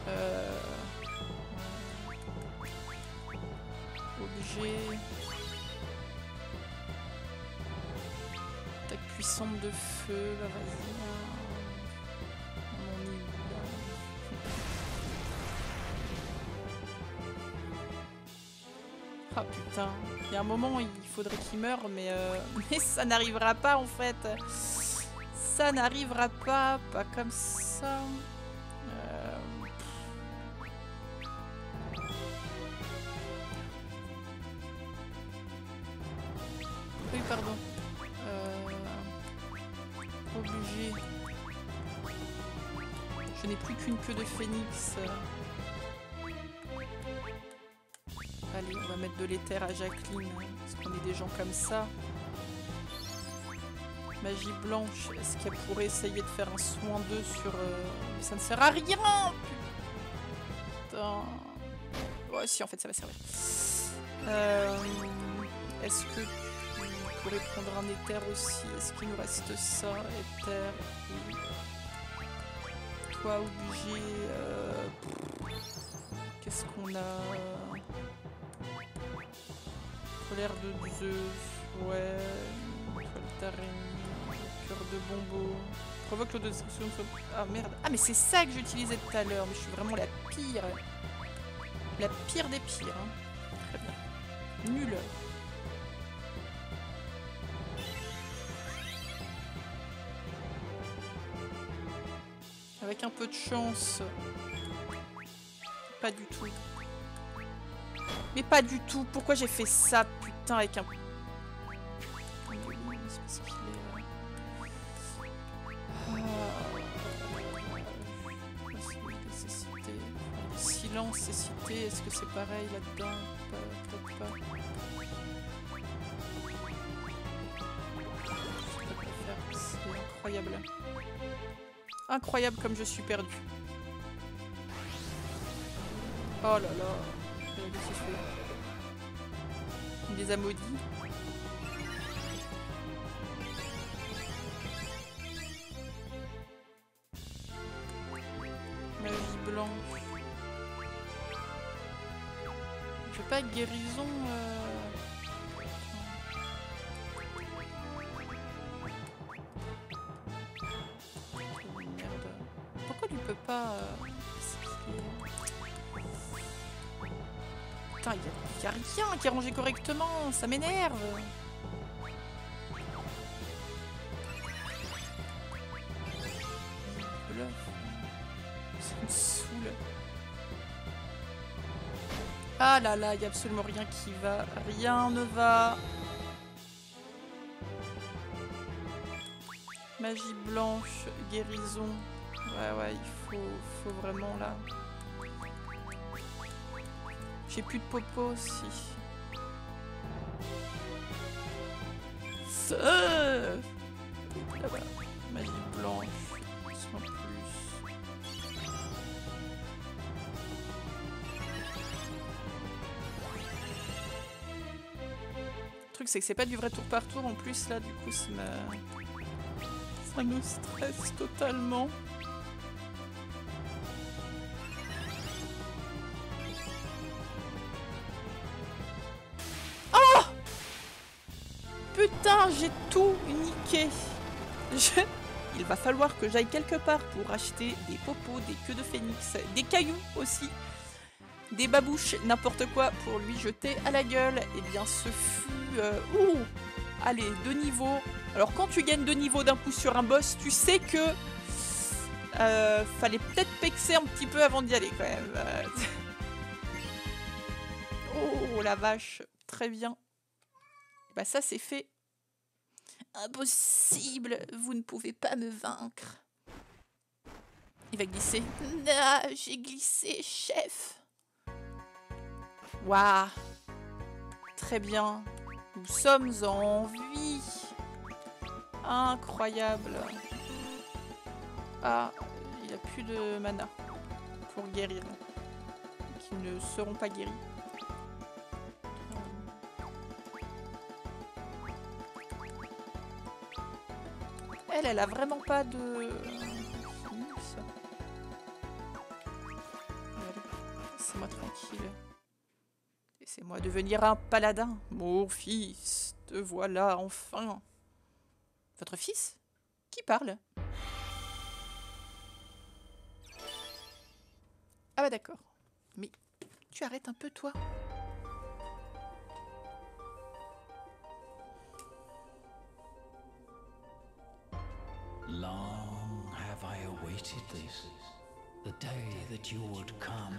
Euh... Objet. Attaque puissante de feu. Bah vas-y. Ah putain, il y a un moment il faudrait qu'il meure, mais, euh, mais ça n'arrivera pas en fait. Ça n'arrivera pas, pas comme ça. Euh, Oui, pardon. Euh, Obligé. Je n'ai plus qu'une queue de phénix. Mettre de l'éther à Jacqueline, hein, parce qu'on est des gens comme ça. Magie blanche, est-ce qu'elle pourrait essayer de faire un soin d'eux sur... euh, Ça ne sert à rien Putain. Ouais, si, en fait, ça va servir. Euh, Est-ce que tu pourrais prendre un éther aussi? Est-ce qu'il nous reste ça Éther? Toi, obligé... euh, Qu'est-ce qu'on a? De Zeus, ouais. Toile cœur de bombo. Provoque l'autodestruction. de son- Ah merde. Ah mais c'est ça que j'utilisais tout à l'heure. Mais je suis vraiment la pire. La pire des pires. hein. Très bien. Nulle. Avec un peu de chance. Pas du tout. Mais pas du tout. Pourquoi j'ai fait ça, putain, avec un... Silence, c'est cité. Est-ce que c'est pareil là-dedans? Peut-être pas. C'est incroyable. Incroyable comme je suis perdue. Oh là là. Il les a maudits. Ça m'énerve. Ça me saoule. Ah là là, il y a absolument rien qui va. Rien ne va. Magie blanche, guérison. Ouais, ouais, il faut, faut vraiment là. J'ai plus de popo Magie blanche. Le truc, c'est que c'est pas du vrai tour par tour en plus, là, du coup, ça me. Ça stresse totalement. Il va falloir que j'aille quelque part pour acheter des popos, des queues de phénix, des cailloux aussi, des babouches, n'importe quoi pour lui jeter à la gueule. Et bien, ce fut... euh, Ouh Allez, deux niveaux. Alors, quand tu gagnes deux niveaux d'un coup sur un boss, tu sais que... euh, fallait peut-être pexer un petit peu avant d'y aller quand même. Oh la vache, très bien. Bah ça c'est fait. Impossible, vous ne pouvez pas me vaincre. Il va glisser. Ah, j'ai glissé, chef. Waouh. Très bien. Nous sommes en vie. Incroyable. Ah, il a plus de mana pour guérir. Qui ne seront pas guéris. Elle, elle a vraiment pas de... Laissez-moi tranquille. Laissez-moi devenir un paladin. Mon fils, te voilà enfin. Votre fils? Qui parle? Ah bah d'accord. Mais tu arrêtes un peu, toi Long have I awaited this, the day that you would come.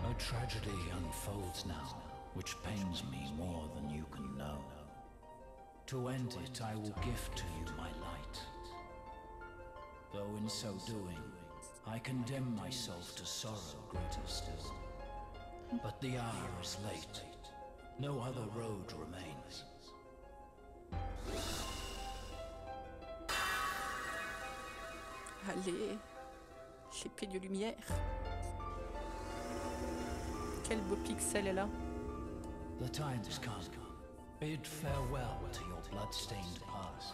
A tragedy unfolds now, which pains me more than you can know. To end it, I will gift to you my light. Though in so doing, I condemn myself to sorrow greater still. But the hour is late. No other road remains. Allez, l'épée de lumière. Quel beau pixel elle a. The time has come. Bid farewell to your blood-stained past.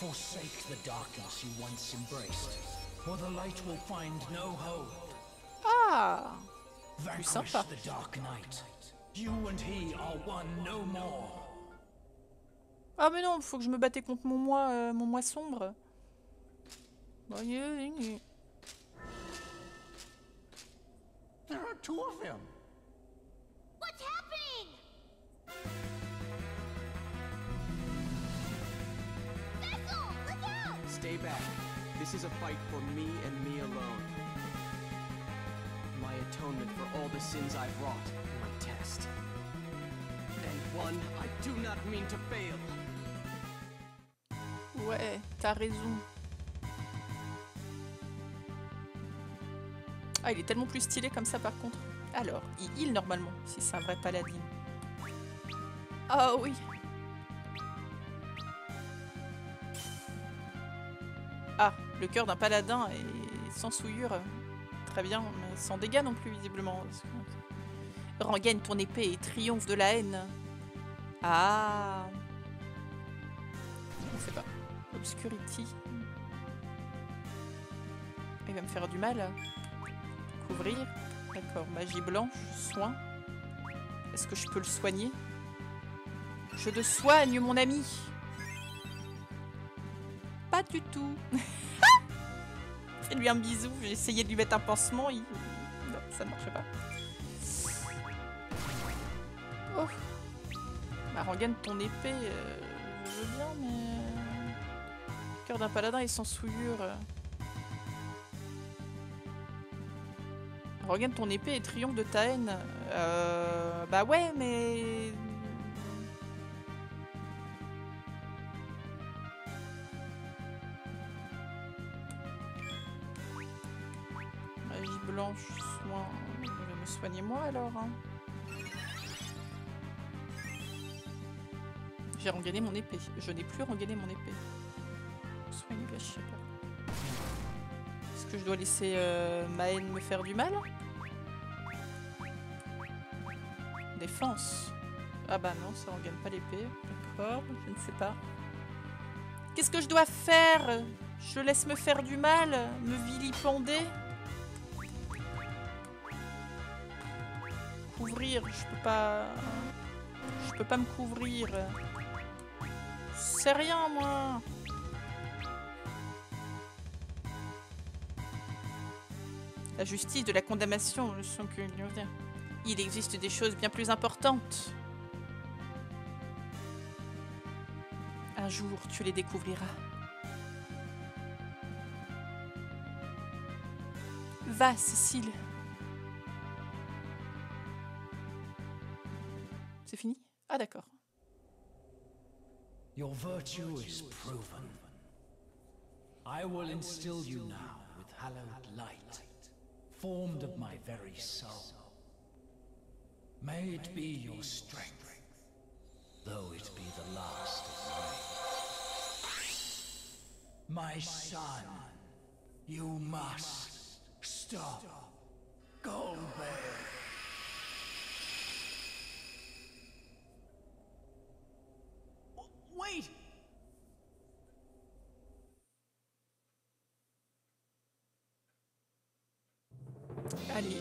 Forsake the darkness you once embraced, or the light will find no hold. Ah Vanquish the dark night. You and he are one no more. Ah mais non, faut que je me battais contre mon moi, euh, mon moi sombre. Voyez, There are two of them. What's happening? Vessel, look out! Stay back. This is a fight for me and me alone. My atonement for all the sins I've wrought. My test. And one I do not mean to fail. Ouais, t'as raison. Ah, il est tellement plus stylé comme ça par contre. Alors, il heal normalement, si c'est un vrai paladin. Ah oui. Ah, le cœur d'un paladin est sans souillure. Très bien, mais sans dégâts non plus visiblement. Rengaine ton épée et triomphe de la haine. Ah. On sait pas. Obscurity. Il va me faire du mal. D'accord. Magie blanche. Soin. Est-ce que je peux le soigner? Je te soigne, mon ami. Pas du tout. Fais-lui un bisou. J'ai essayé de lui mettre un pansement. Il... Non, ça ne marche pas. Oh. Bah, ton épée. euh, je veux bien, mais... Cœur d'un paladin et sans souillure. Regagne ton épée et triomphe de ta haine. Euh, bah ouais, mais... Magie blanche, soin. Je vais me soigner moi alors. hein. J'ai regagné mon épée. Je n'ai plus regagné mon épée. Pas. Est-ce que je dois laisser euh, ma haine me faire du mal Défense. Ah bah non, ça regagne pas l'épée. D'accord, je ne sais pas. Qu'est-ce que je dois faire? Je laisse me faire du mal Me vilipender Couvrir, je peux pas... Je peux pas me couvrir. C'est rien, moi Justice de la condamnation, que... Il existe des choses bien plus importantes. Un jour, tu les découvriras. Va, Cécile. C'est fini? Ah d'accord. Your virtue is proven. I will instill you now with hallowed light, formed of my very soul. May it be your strength, though it be the last of mine. My son, you must stop Goldberg. Wait! Allez.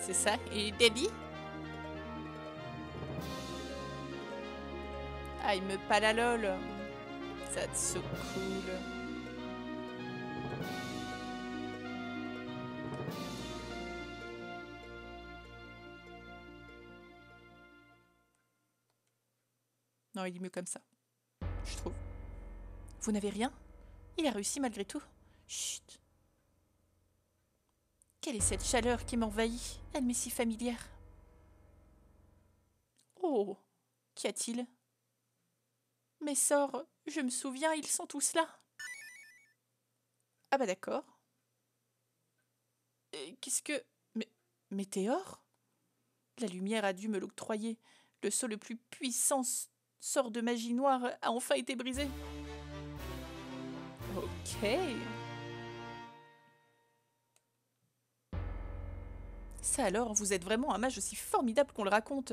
C'est ça Et Daddy Ah, il me pâle à lol. That's so cool. Non, il est mieux comme ça. Je trouve. Vous n'avez rien? Il a réussi malgré tout. Chut. Quelle est cette chaleur qui m'envahit Elle m'est si familière. Oh Qu'y a-t-il? Mes sorts, je me souviens, ils sont tous là. Ah bah d'accord. Euh, Qu'est-ce que... Météore? La lumière a dû me l'octroyer. Le sceau le plus puissant sort de magie noire a enfin été brisé. Ok. Ça alors, vous êtes vraiment un mage aussi formidable qu'on le raconte.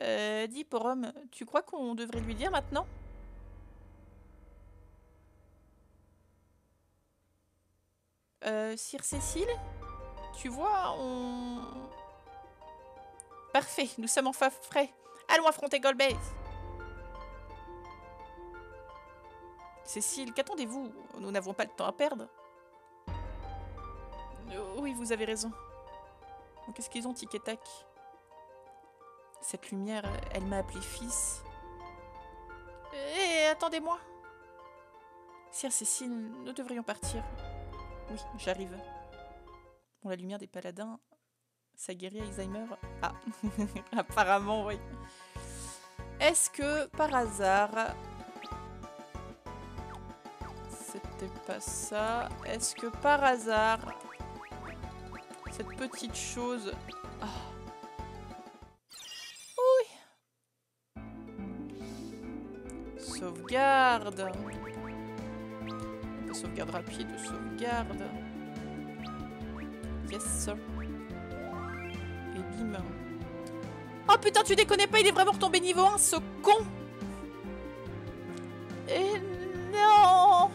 Euh, dis, Porum, tu crois qu'on devrait lui dire maintenant? Euh, Sire Cécile Tu vois, on... Parfait, nous sommes enfin frais. Allons affronter Golbez. Cécile, qu'attendez-vous? Nous n'avons pas le temps à perdre. Oui, vous avez raison. Qu'est-ce qu'ils ont, tic et tac? Cette lumière, elle m'a appelé fils. Hé, attendez-moi Sire Cécile, nous devrions partir. Oui, j'arrive. Bon, la lumière des paladins, ça guérit Alzheimer. Ah, apparemment, oui. Est-ce que, par hasard... C'était pas ça? Est-ce que, par hasard... Cette petite chose... Ah. Oui Sauvegarde sauvegarde rapide, sauvegarde. Yes. Et bim. Oh putain, tu déconnes pas, il est vraiment retombé niveau 1, ce con Et non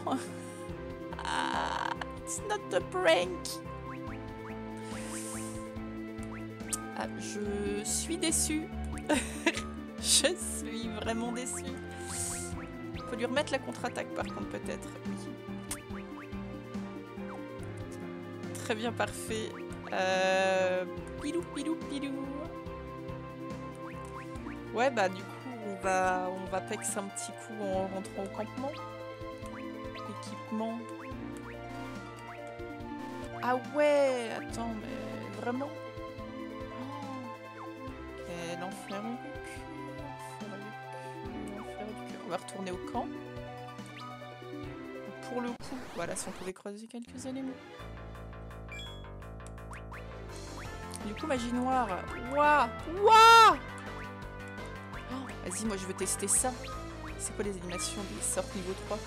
ah, It's not a prank Ah, je suis déçue. je suis vraiment déçue. Faut lui remettre la contre-attaque par contre peut-être. Très bien, parfait. Euh... Pilou, pilou, pilou. Ouais, bah du coup, on va, on va pex un petit coup en rentrant au campement. Équipement. Ah ouais, attends, mais vraiment? Retourner au camp. Pour le coup, voilà, si on pouvait croiser quelques éléments. Du coup, magie noire. Ouah Ouah Oh, Vas-y, moi je veux tester ça. C'est quoi les animations des sorts niveau 3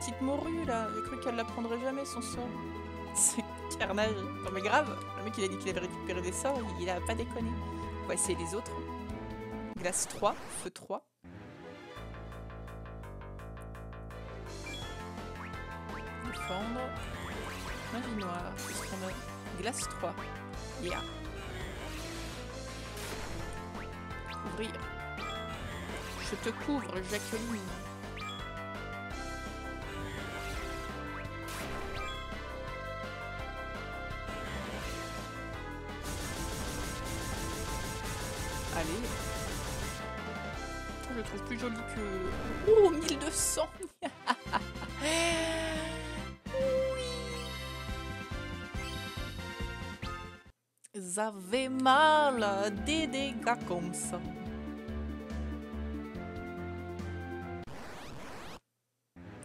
petite morue là, j'ai cru qu'elle la prendrait jamais son sort. C'est carnage. Non mais grave, le mec il a dit qu'il avait récupéré des sorts, il, a pas déconné. On va essayer les autres. Glace 3, feu 3. Défendre. Magie noire, qu'est-ce qu'on a Glace 3. Yeah. Ouvrir. Je te couvre, Jacqueline. Que... Oh, 1200 Oui avez mal des dégâts comme ça.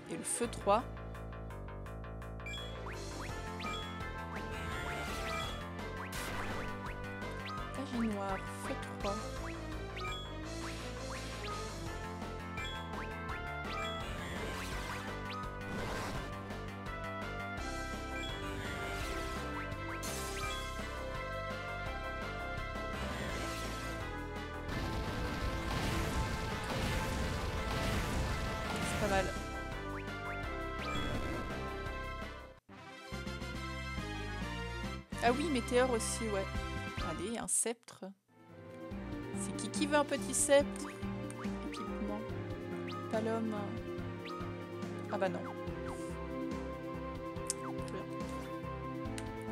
Et le feu 3. Météore aussi, ouais. Allez, un sceptre. C'est qui qui veut un petit sceptre? Équipement. Pas l'homme. Ah bah non.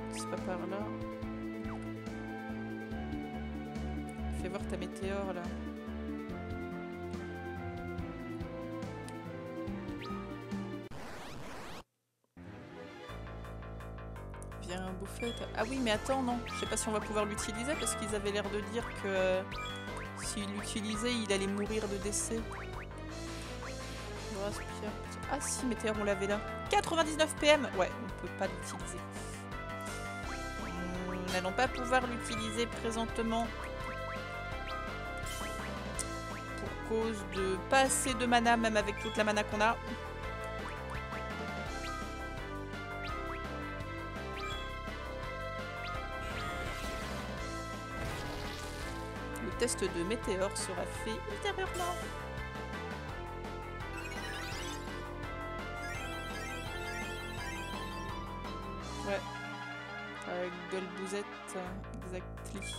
passe pas par là. Fais voir ta météore là. Ah oui, mais attends, non. Je sais pas si on va pouvoir l'utiliser parce qu'ils avaient l'air de dire que s'il l'utilisait, il allait mourir de décès. Respire. Ah si, météore, on l'avait là. 99 PM Ouais, on peut pas l'utiliser. Nous n'allons pas pouvoir l'utiliser présentement. Pour cause de pas assez de mana, même avec toute la mana qu'on a. test de météore sera fait ultérieurement. Ouais. Euh, Golbouzette, exactly.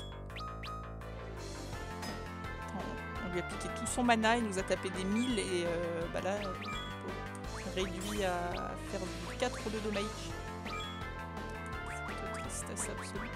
Attends, on lui a piqué tout son mana, il nous a tapé des 1000 et euh, bah là, réduit à faire du 4 de plutôt tristesse absolue.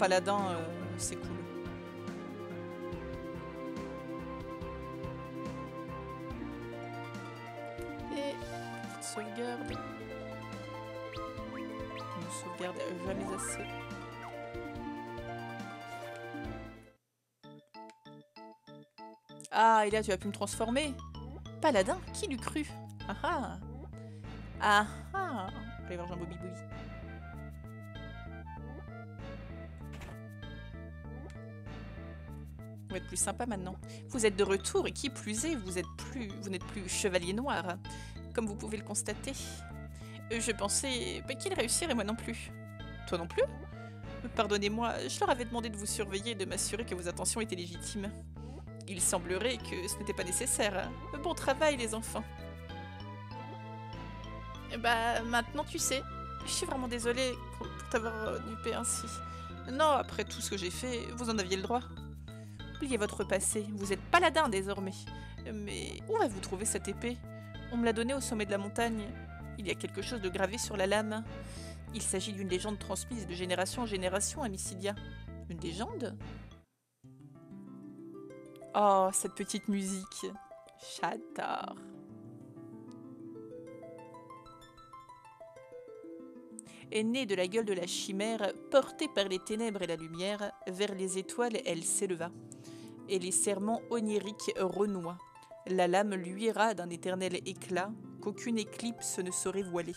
Paladin, euh, c'est cool. Et sauvegarde. Une sauvegarde jamais assez. Ah, et là, tu as pu me transformer. Paladin, qui l'eût cru? Ah ah Ah ah Allez voir Jean Bobby Vous êtes plus sympa maintenant. Vous êtes de retour et qui plus est, vous êtes plus, vous n'êtes plus chevalier noir, comme vous pouvez le constater. Euh, Je pensais pas qu'il réussirait, moi non plus. Toi non plus? Pardonnez-moi, je leur avais demandé de vous surveiller et de m'assurer que vos intentions étaient légitimes. Il semblerait que ce n'était pas nécessaire. Bon travail, les enfants. Eh Bah, maintenant tu sais. Je suis vraiment désolée pour t'avoir dupé ainsi. Non, après tout ce que j'ai fait, vous en aviez le droit. Oubliez votre passé, vous êtes paladin désormais. Mais où avez-vous trouvé cette épée? On me l'a donnée au sommet de la montagne. Il y a quelque chose de gravé sur la lame. Il s'agit d'une légende transmise de génération en génération à Mysidia. Une légende? Oh, cette petite musique. J'adore. Est de la gueule de la chimère, portée par les ténèbres et la lumière, vers les étoiles elle s'éleva et les serments oniriques renoient. La lame luira d'un éternel éclat qu'aucune éclipse ne saurait voiler.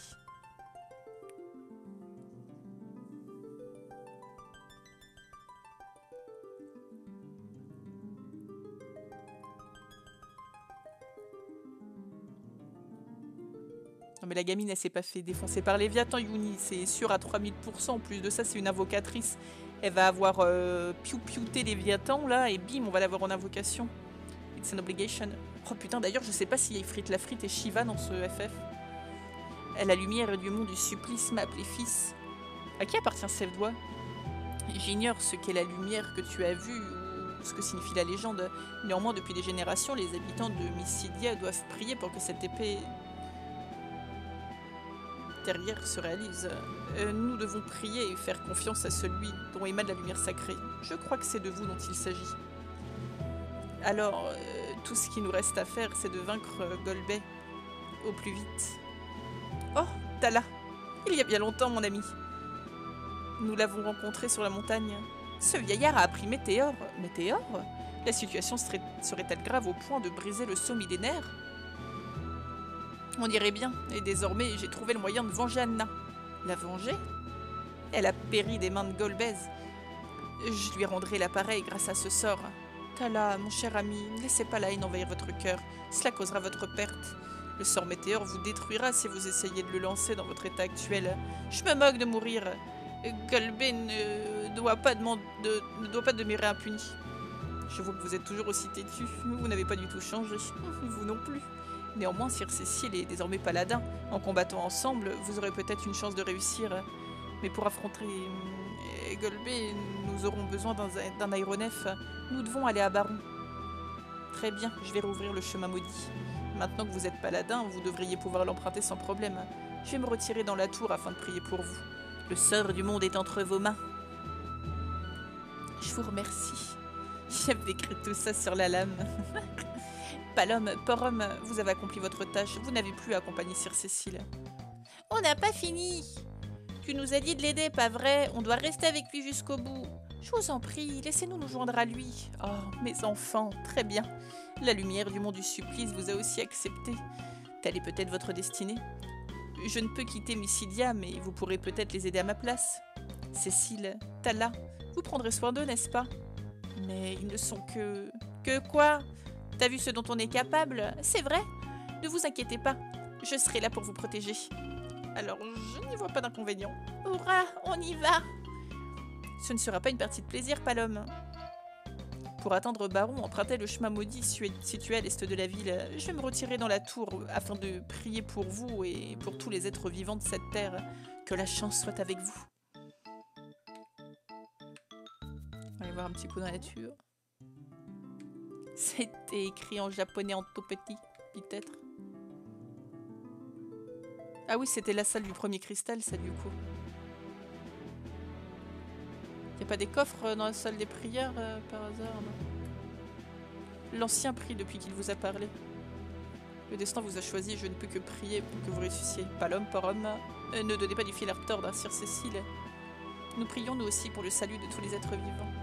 Non mais la gamine elle s'est pas fait défoncer par Léviathan Yuni, c'est sûr à 3000%. En plus de ça c'est une invocatrice. Elle va avoir euh, piou-piouté Léviathan là et bim on va l'avoir en invocation. It's an obligation. Oh putain d'ailleurs je sais pas si Ifrit la frite et Shiva dans ce FF. La lumière du monde du supplice m'a appelé fils. À qui appartient cette doigt J'ignore ce qu'est la lumière que tu as vue ou ce que signifie la légende. Néanmoins depuis des générations les habitants de Mysidia doivent prier pour que cette épée se réalise. Euh, nous devons prier et faire confiance à celui dont émane la lumière sacrée. Je crois que c'est de vous dont il s'agit. Alors, euh, tout ce qui nous reste à faire, c'est de vaincre Golbet au plus vite. Oh, Tala Il y a bien longtemps, mon ami. Nous l'avons rencontré sur la montagne. Ce vieillard a appris Météore. Météore? La situation serait- serait-elle grave au point de briser le saut millénaire on dirait bien, et désormais j'ai trouvé le moyen de venger Anna. La venger? Elle a péri des mains de Golbez. Je lui rendrai l'appareil grâce à ce sort. Tala, mon cher ami, ne laissez pas la haine envahir votre cœur. Cela causera votre perte. Le sort météore vous détruira si vous essayez de le lancer dans votre état actuel. Je me moque de mourir. Golbez ne doit pas, demand- de, ne doit pas demeurer impuni. Je vois que vous êtes toujours aussi têtu. Vous n'avez pas du tout changé. Vous non plus. Néanmoins, Sir Cécile est désormais paladin. En combattant ensemble, vous aurez peut-être une chance de réussir. Mais pour affronter euh, Egolbé, nous aurons besoin d'un d'un aéronef. Nous devons aller à Baron. Très bien, je vais rouvrir le chemin maudit. Maintenant que vous êtes paladin, vous devriez pouvoir l'emprunter sans problème. Je vais me retirer dans la tour afin de prier pour vous. Le sort du monde est entre vos mains. Je vous remercie. J'avais écrit tout ça sur la lame. Palom, Porum, vous avez accompli votre tâche. Vous n'avez plus à accompagner Sir Cécile. On n'a pas fini. Tu nous as dit de l'aider, pas vrai? On doit rester avec lui jusqu'au bout. Je vous en prie, laissez-nous nous joindre à lui. Oh, mes enfants, très bien. La lumière du monde du supplice vous a aussi accepté. Telle est peut-être votre destinée. Je ne peux quitter Mysidia, mais vous pourrez peut-être les aider à ma place. Cécile, Tala, vous prendrez soin d'eux, n'est-ce pas? Mais ils ne sont que... Que quoi? T'as vu ce dont on est capable? C'est vrai Ne vous inquiétez pas, je serai là pour vous protéger. Alors, je n'y vois pas d'inconvénient. Hurrah, on y va Ce ne sera pas une partie de plaisir, Palom. Pour attendre Baron, empruntez le chemin maudit situé à l'est de la ville. Je vais me retirer dans la tour afin de prier pour vous et pour tous les êtres vivants de cette terre. Que la chance soit avec vous. On aller voir un petit coup dans la nature. C'était écrit en japonais en tout peut-être. Ah oui, c'était la salle du premier cristal, ça, du coup. Y a pas des coffres dans la salle des prières, euh, par hasard, non? L'ancien prie depuis qu'il vous a parlé. Le destin vous a choisi, je ne peux que prier pour que vous ressusciez. Pas l'homme, par homme. Euh, ne donnez pas du fil à retordre à Sir Cécile. Nous prions nous aussi pour le salut de tous les êtres vivants.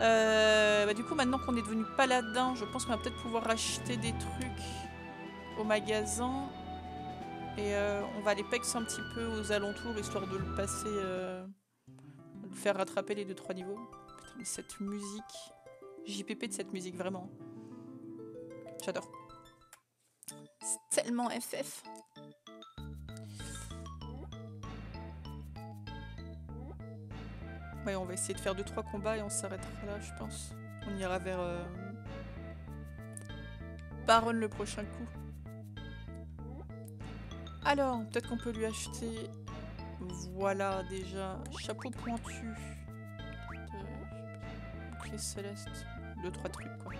Euh, bah, du coup, maintenant qu'on est devenu paladin, je pense qu'on va peut-être pouvoir acheter des trucs au magasin. Et euh, on va aller pex un petit peu aux alentours, histoire de le passer... euh, de le faire rattraper les 2-3 niveaux. Putain, mais cette musique... JPP de cette musique, vraiment. J'adore. C'est tellement FF. On va essayer de faire 2-3 combats et on s'arrêtera là, je pense. On ira vers... Euh... Baron le prochain coup. Alors, peut-être qu'on peut lui acheter... Voilà, déjà. Chapeau pointu. Clé céleste. Deux, trois trucs, quoi.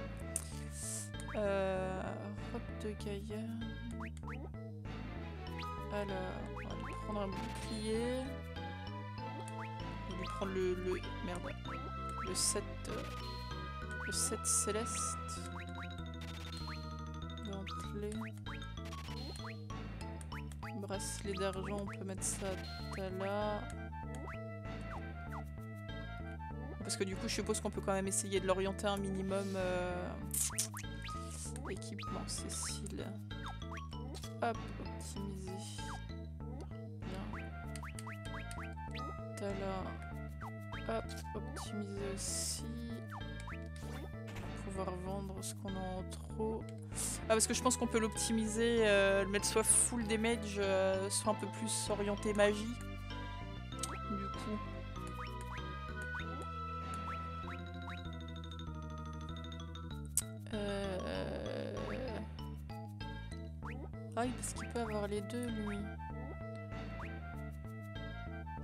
Euh... Robe de Gaïa. Alors, on va prendre un bouclier. On va lui prendre le... le merde. Le 7... euh, Le 7 céleste. Bracelet d'argent, on peut mettre ça là. Parce que du coup, je suppose qu'on peut quand même essayer de l'orienter un minimum. euh, Équipement, Cécile. Hop, optimiser. Bien. Tala. Hop, optimiser aussi. Pouvoir vendre ce qu'on a en trop. Ah, parce que je pense qu'on peut l'optimiser, euh, le mettre soit full damage, euh, soit un peu plus orienté magie. Du coup. Euh... Ah oui, parce qu'il peut avoir les deux, lui.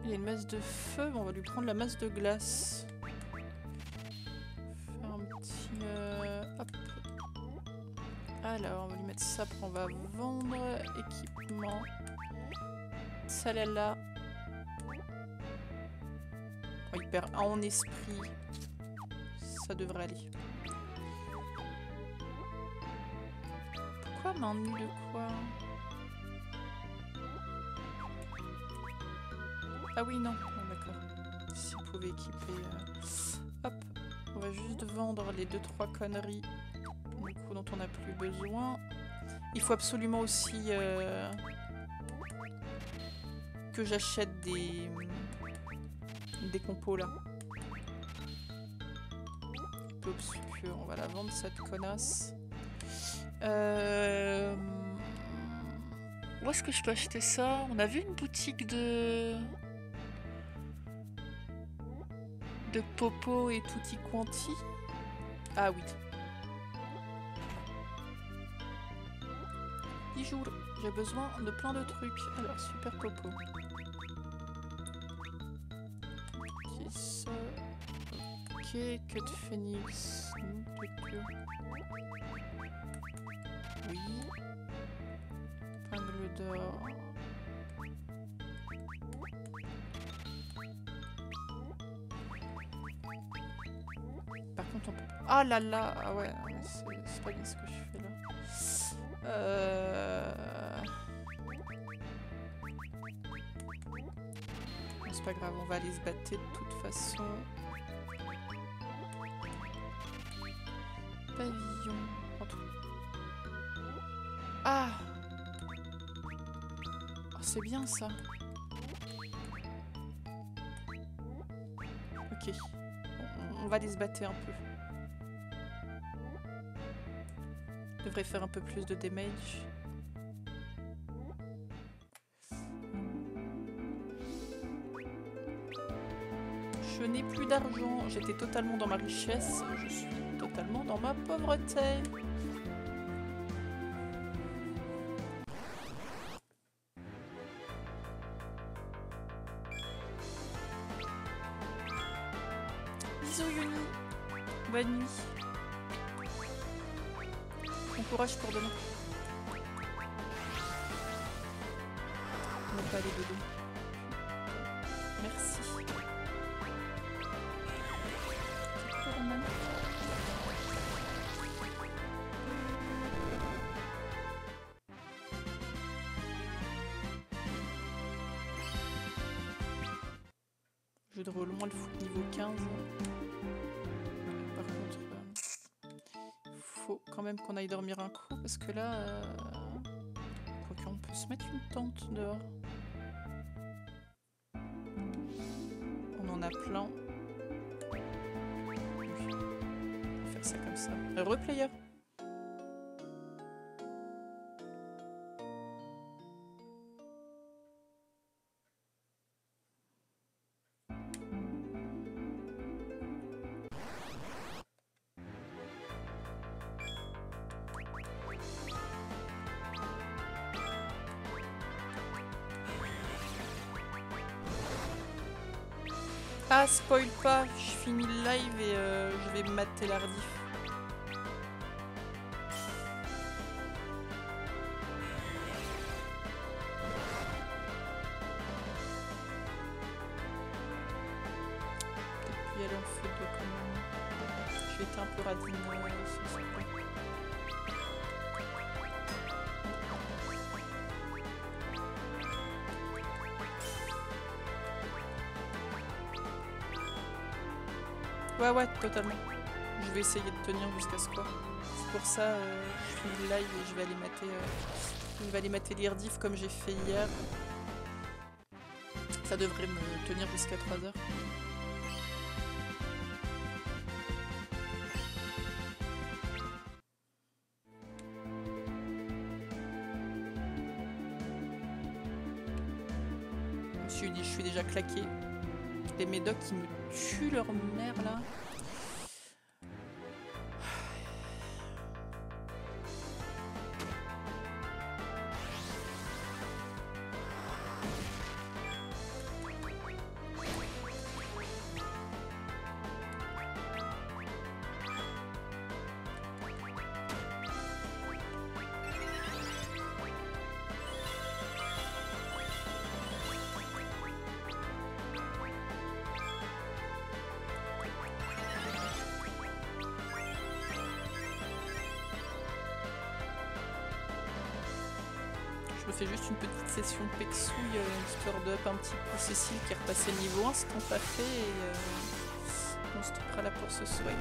Il y a une masse de feu, on va lui prendre la masse de glace. Faire un petit... euh, Hop. Alors, on va lui mettre ça, après on va vendre. Équipement. Là. Oh, il perd un en esprit. Ça devrait aller. Pourquoi main nue de quoi? Ah oui, non. Ah, D'accord. Si vous pouvez équiper... euh, Hop. On va juste vendre les 2-3 conneries dont on n'a plus besoin. Il faut absolument aussi euh, que j'achète des, des compos là. Un peu obscur. On va la vendre cette connasse. Euh... Où est-ce que je peux acheter ça? On a vu une boutique de... De Popo et Tutti Quanti Ah oui. bijoux. J'ai besoin de plein de trucs. Alors, super popo. Ok, ça. Ok, queue de phénix. Oui. Épingle d'or. Ah là là Ah ouais, c'est pas bien ce que je fais là. Euh... C'est pas grave, on va aller se battre de toute façon. Pavillon. Ah Oh, C'est bien ça. Ok. On va aller se battre un peu. Devrait faire un peu plus de damage. Je n'ai plus d'argent, j'étais totalement dans ma richesse, je suis totalement dans ma pauvreté. Dormir un coup parce que là. Euh... Quoique on peut se mettre une tente dehors. Ah, spoil pas, je finis le live et euh, je vais mater la. Totalement. Je vais essayer de tenir jusqu'à ce quoi. C'est pour ça, euh, je le live et je vais aller mater, euh, je vais aller mater les comme j'ai fait hier. Ça devrait me tenir jusqu'à 3 heures. Je suis, je suis déjà claqué. Les médocs qui me me fais juste une petite session pexouille, euh, histoire de up un petit peu Cécile qui est repassée niveau 1, c'est tant pas fait et euh, on stoppera là pour ce soir.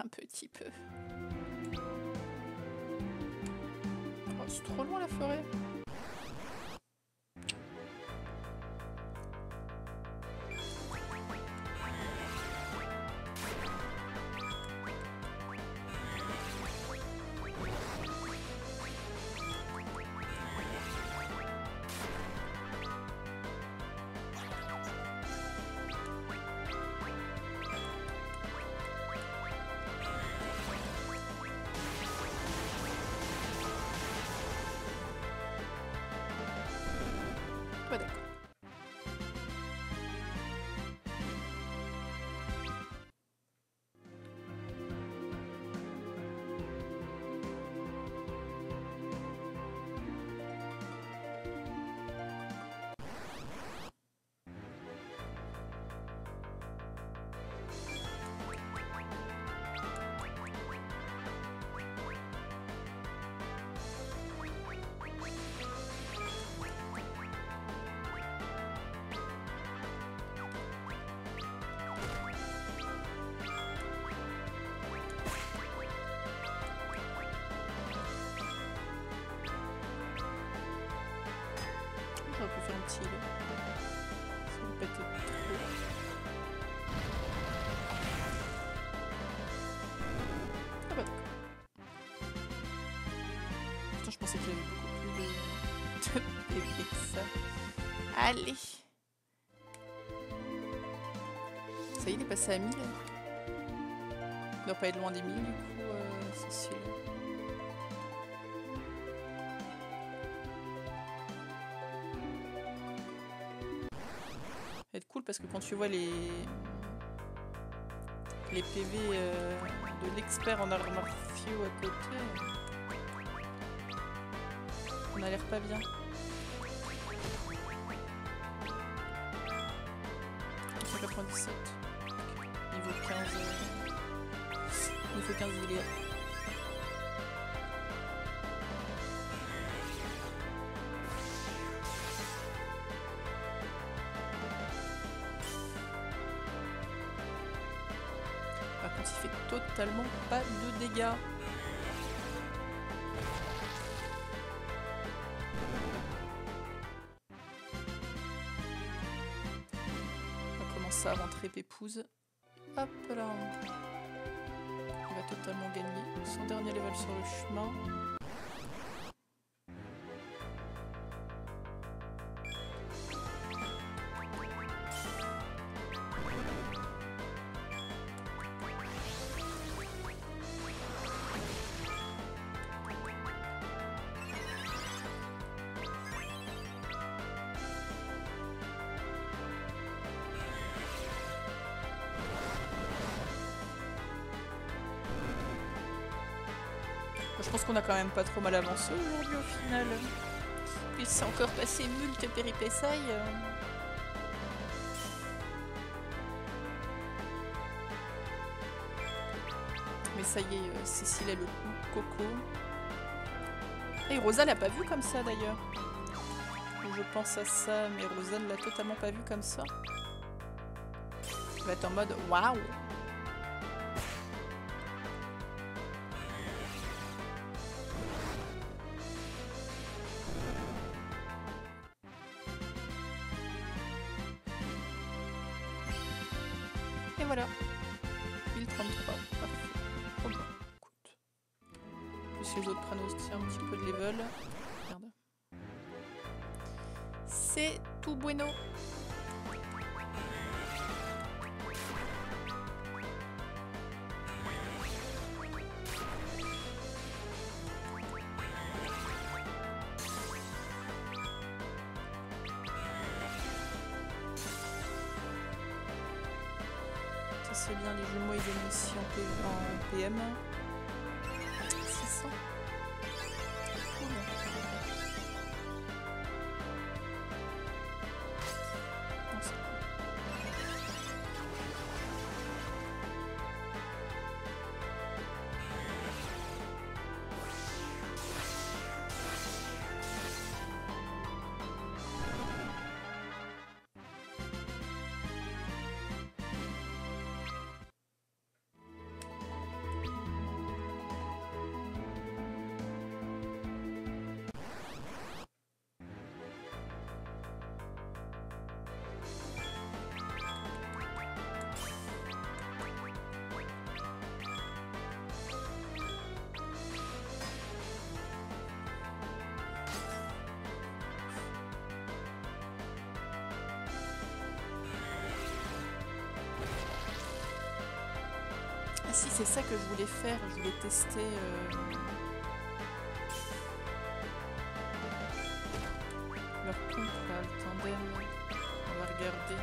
Un petit peu. Oh, c'est trop loin la forêt. J'aurais pu faire un petit îlot. Ça me pète trop. Ah bah d'accord. Putain, je pensais qu'il y avait beaucoup plus de, de que ça. Allez Ça y est, il est passé à 1000. Il doit pas être loin des 1000 du coup, parce que quand tu vois les les PV euh, de l'expert en arts martiaux à côté, on a l'air pas bien. 197. Niveau 15. euh, Niveau 15 il est. pas de dégâts. On va commencer à rentrer Pépouze. Hop là. Il va totalement gagner son dernier level sur le chemin. Je pense qu'on a quand même pas trop mal avancé aujourd'hui au final. Il s'est encore passé multe péripéties. euh. Mais ça y est, euh, Cécile a le coup coco. Et Rosa l'a pas vu comme ça d'ailleurs. Je pense à ça, mais Rosa ne l'a totalement pas vu comme ça. Elle va être en mode waouh! Si, c'est ça que je voulais faire. Je voulais tester. euh, Leur couple, là. On va regarder.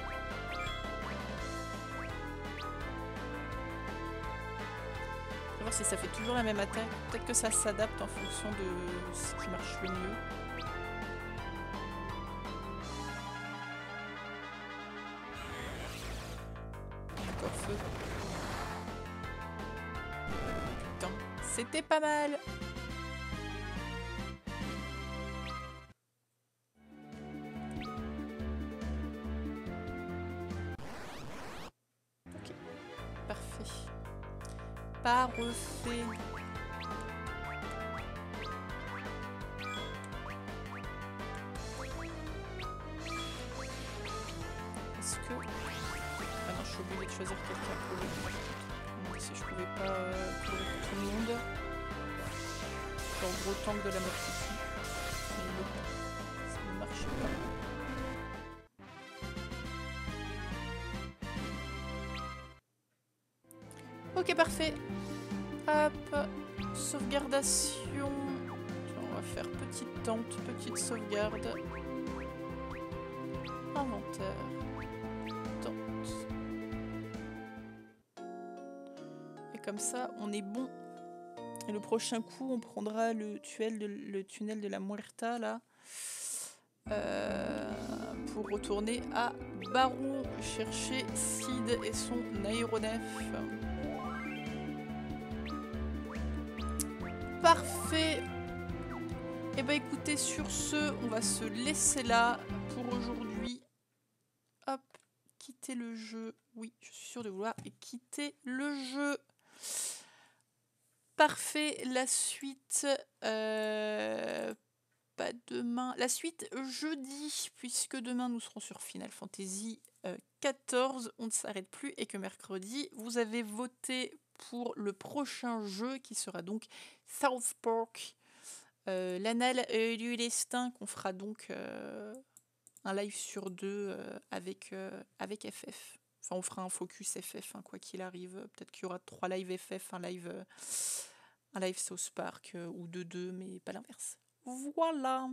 On va voir si ça fait toujours la même attaque. Peut-être que ça s'adapte en fonction de ce qui marche le mieux. Pas mal. Tank de la mort ici. Ok, parfait. Hop, sauvegardation. On va faire petite tente, petite sauvegarde. Inventaire. Tente. Et comme ça, on est bon. Et le prochain coup, on prendra le, tunnel de la Muerta, là. euh, pour retourner à Baron chercher Sid et son aéronef. Parfait. Et bah écoutez, sur ce, on va se laisser là pour aujourd'hui. Hop, quitter le jeu. Oui, je suis sûre de vouloir quitter le jeu. Parfait, la suite. euh, pas demain. La suite jeudi, puisque demain nous serons sur Final Fantasy euh, 14. On ne s'arrête plus et que mercredi, vous avez voté pour le prochain jeu qui sera donc South Park, euh, l'anal euh, du destin, qu'on fera donc euh, un live sur deux euh, avec, euh, avec FF. Enfin, on fera un focus FF, hein, quoi qu'il arrive. Peut-être qu'il y aura trois lives FF, un live, euh, un live South Park euh, ou deux deux, mais pas l'inverse. Voilà.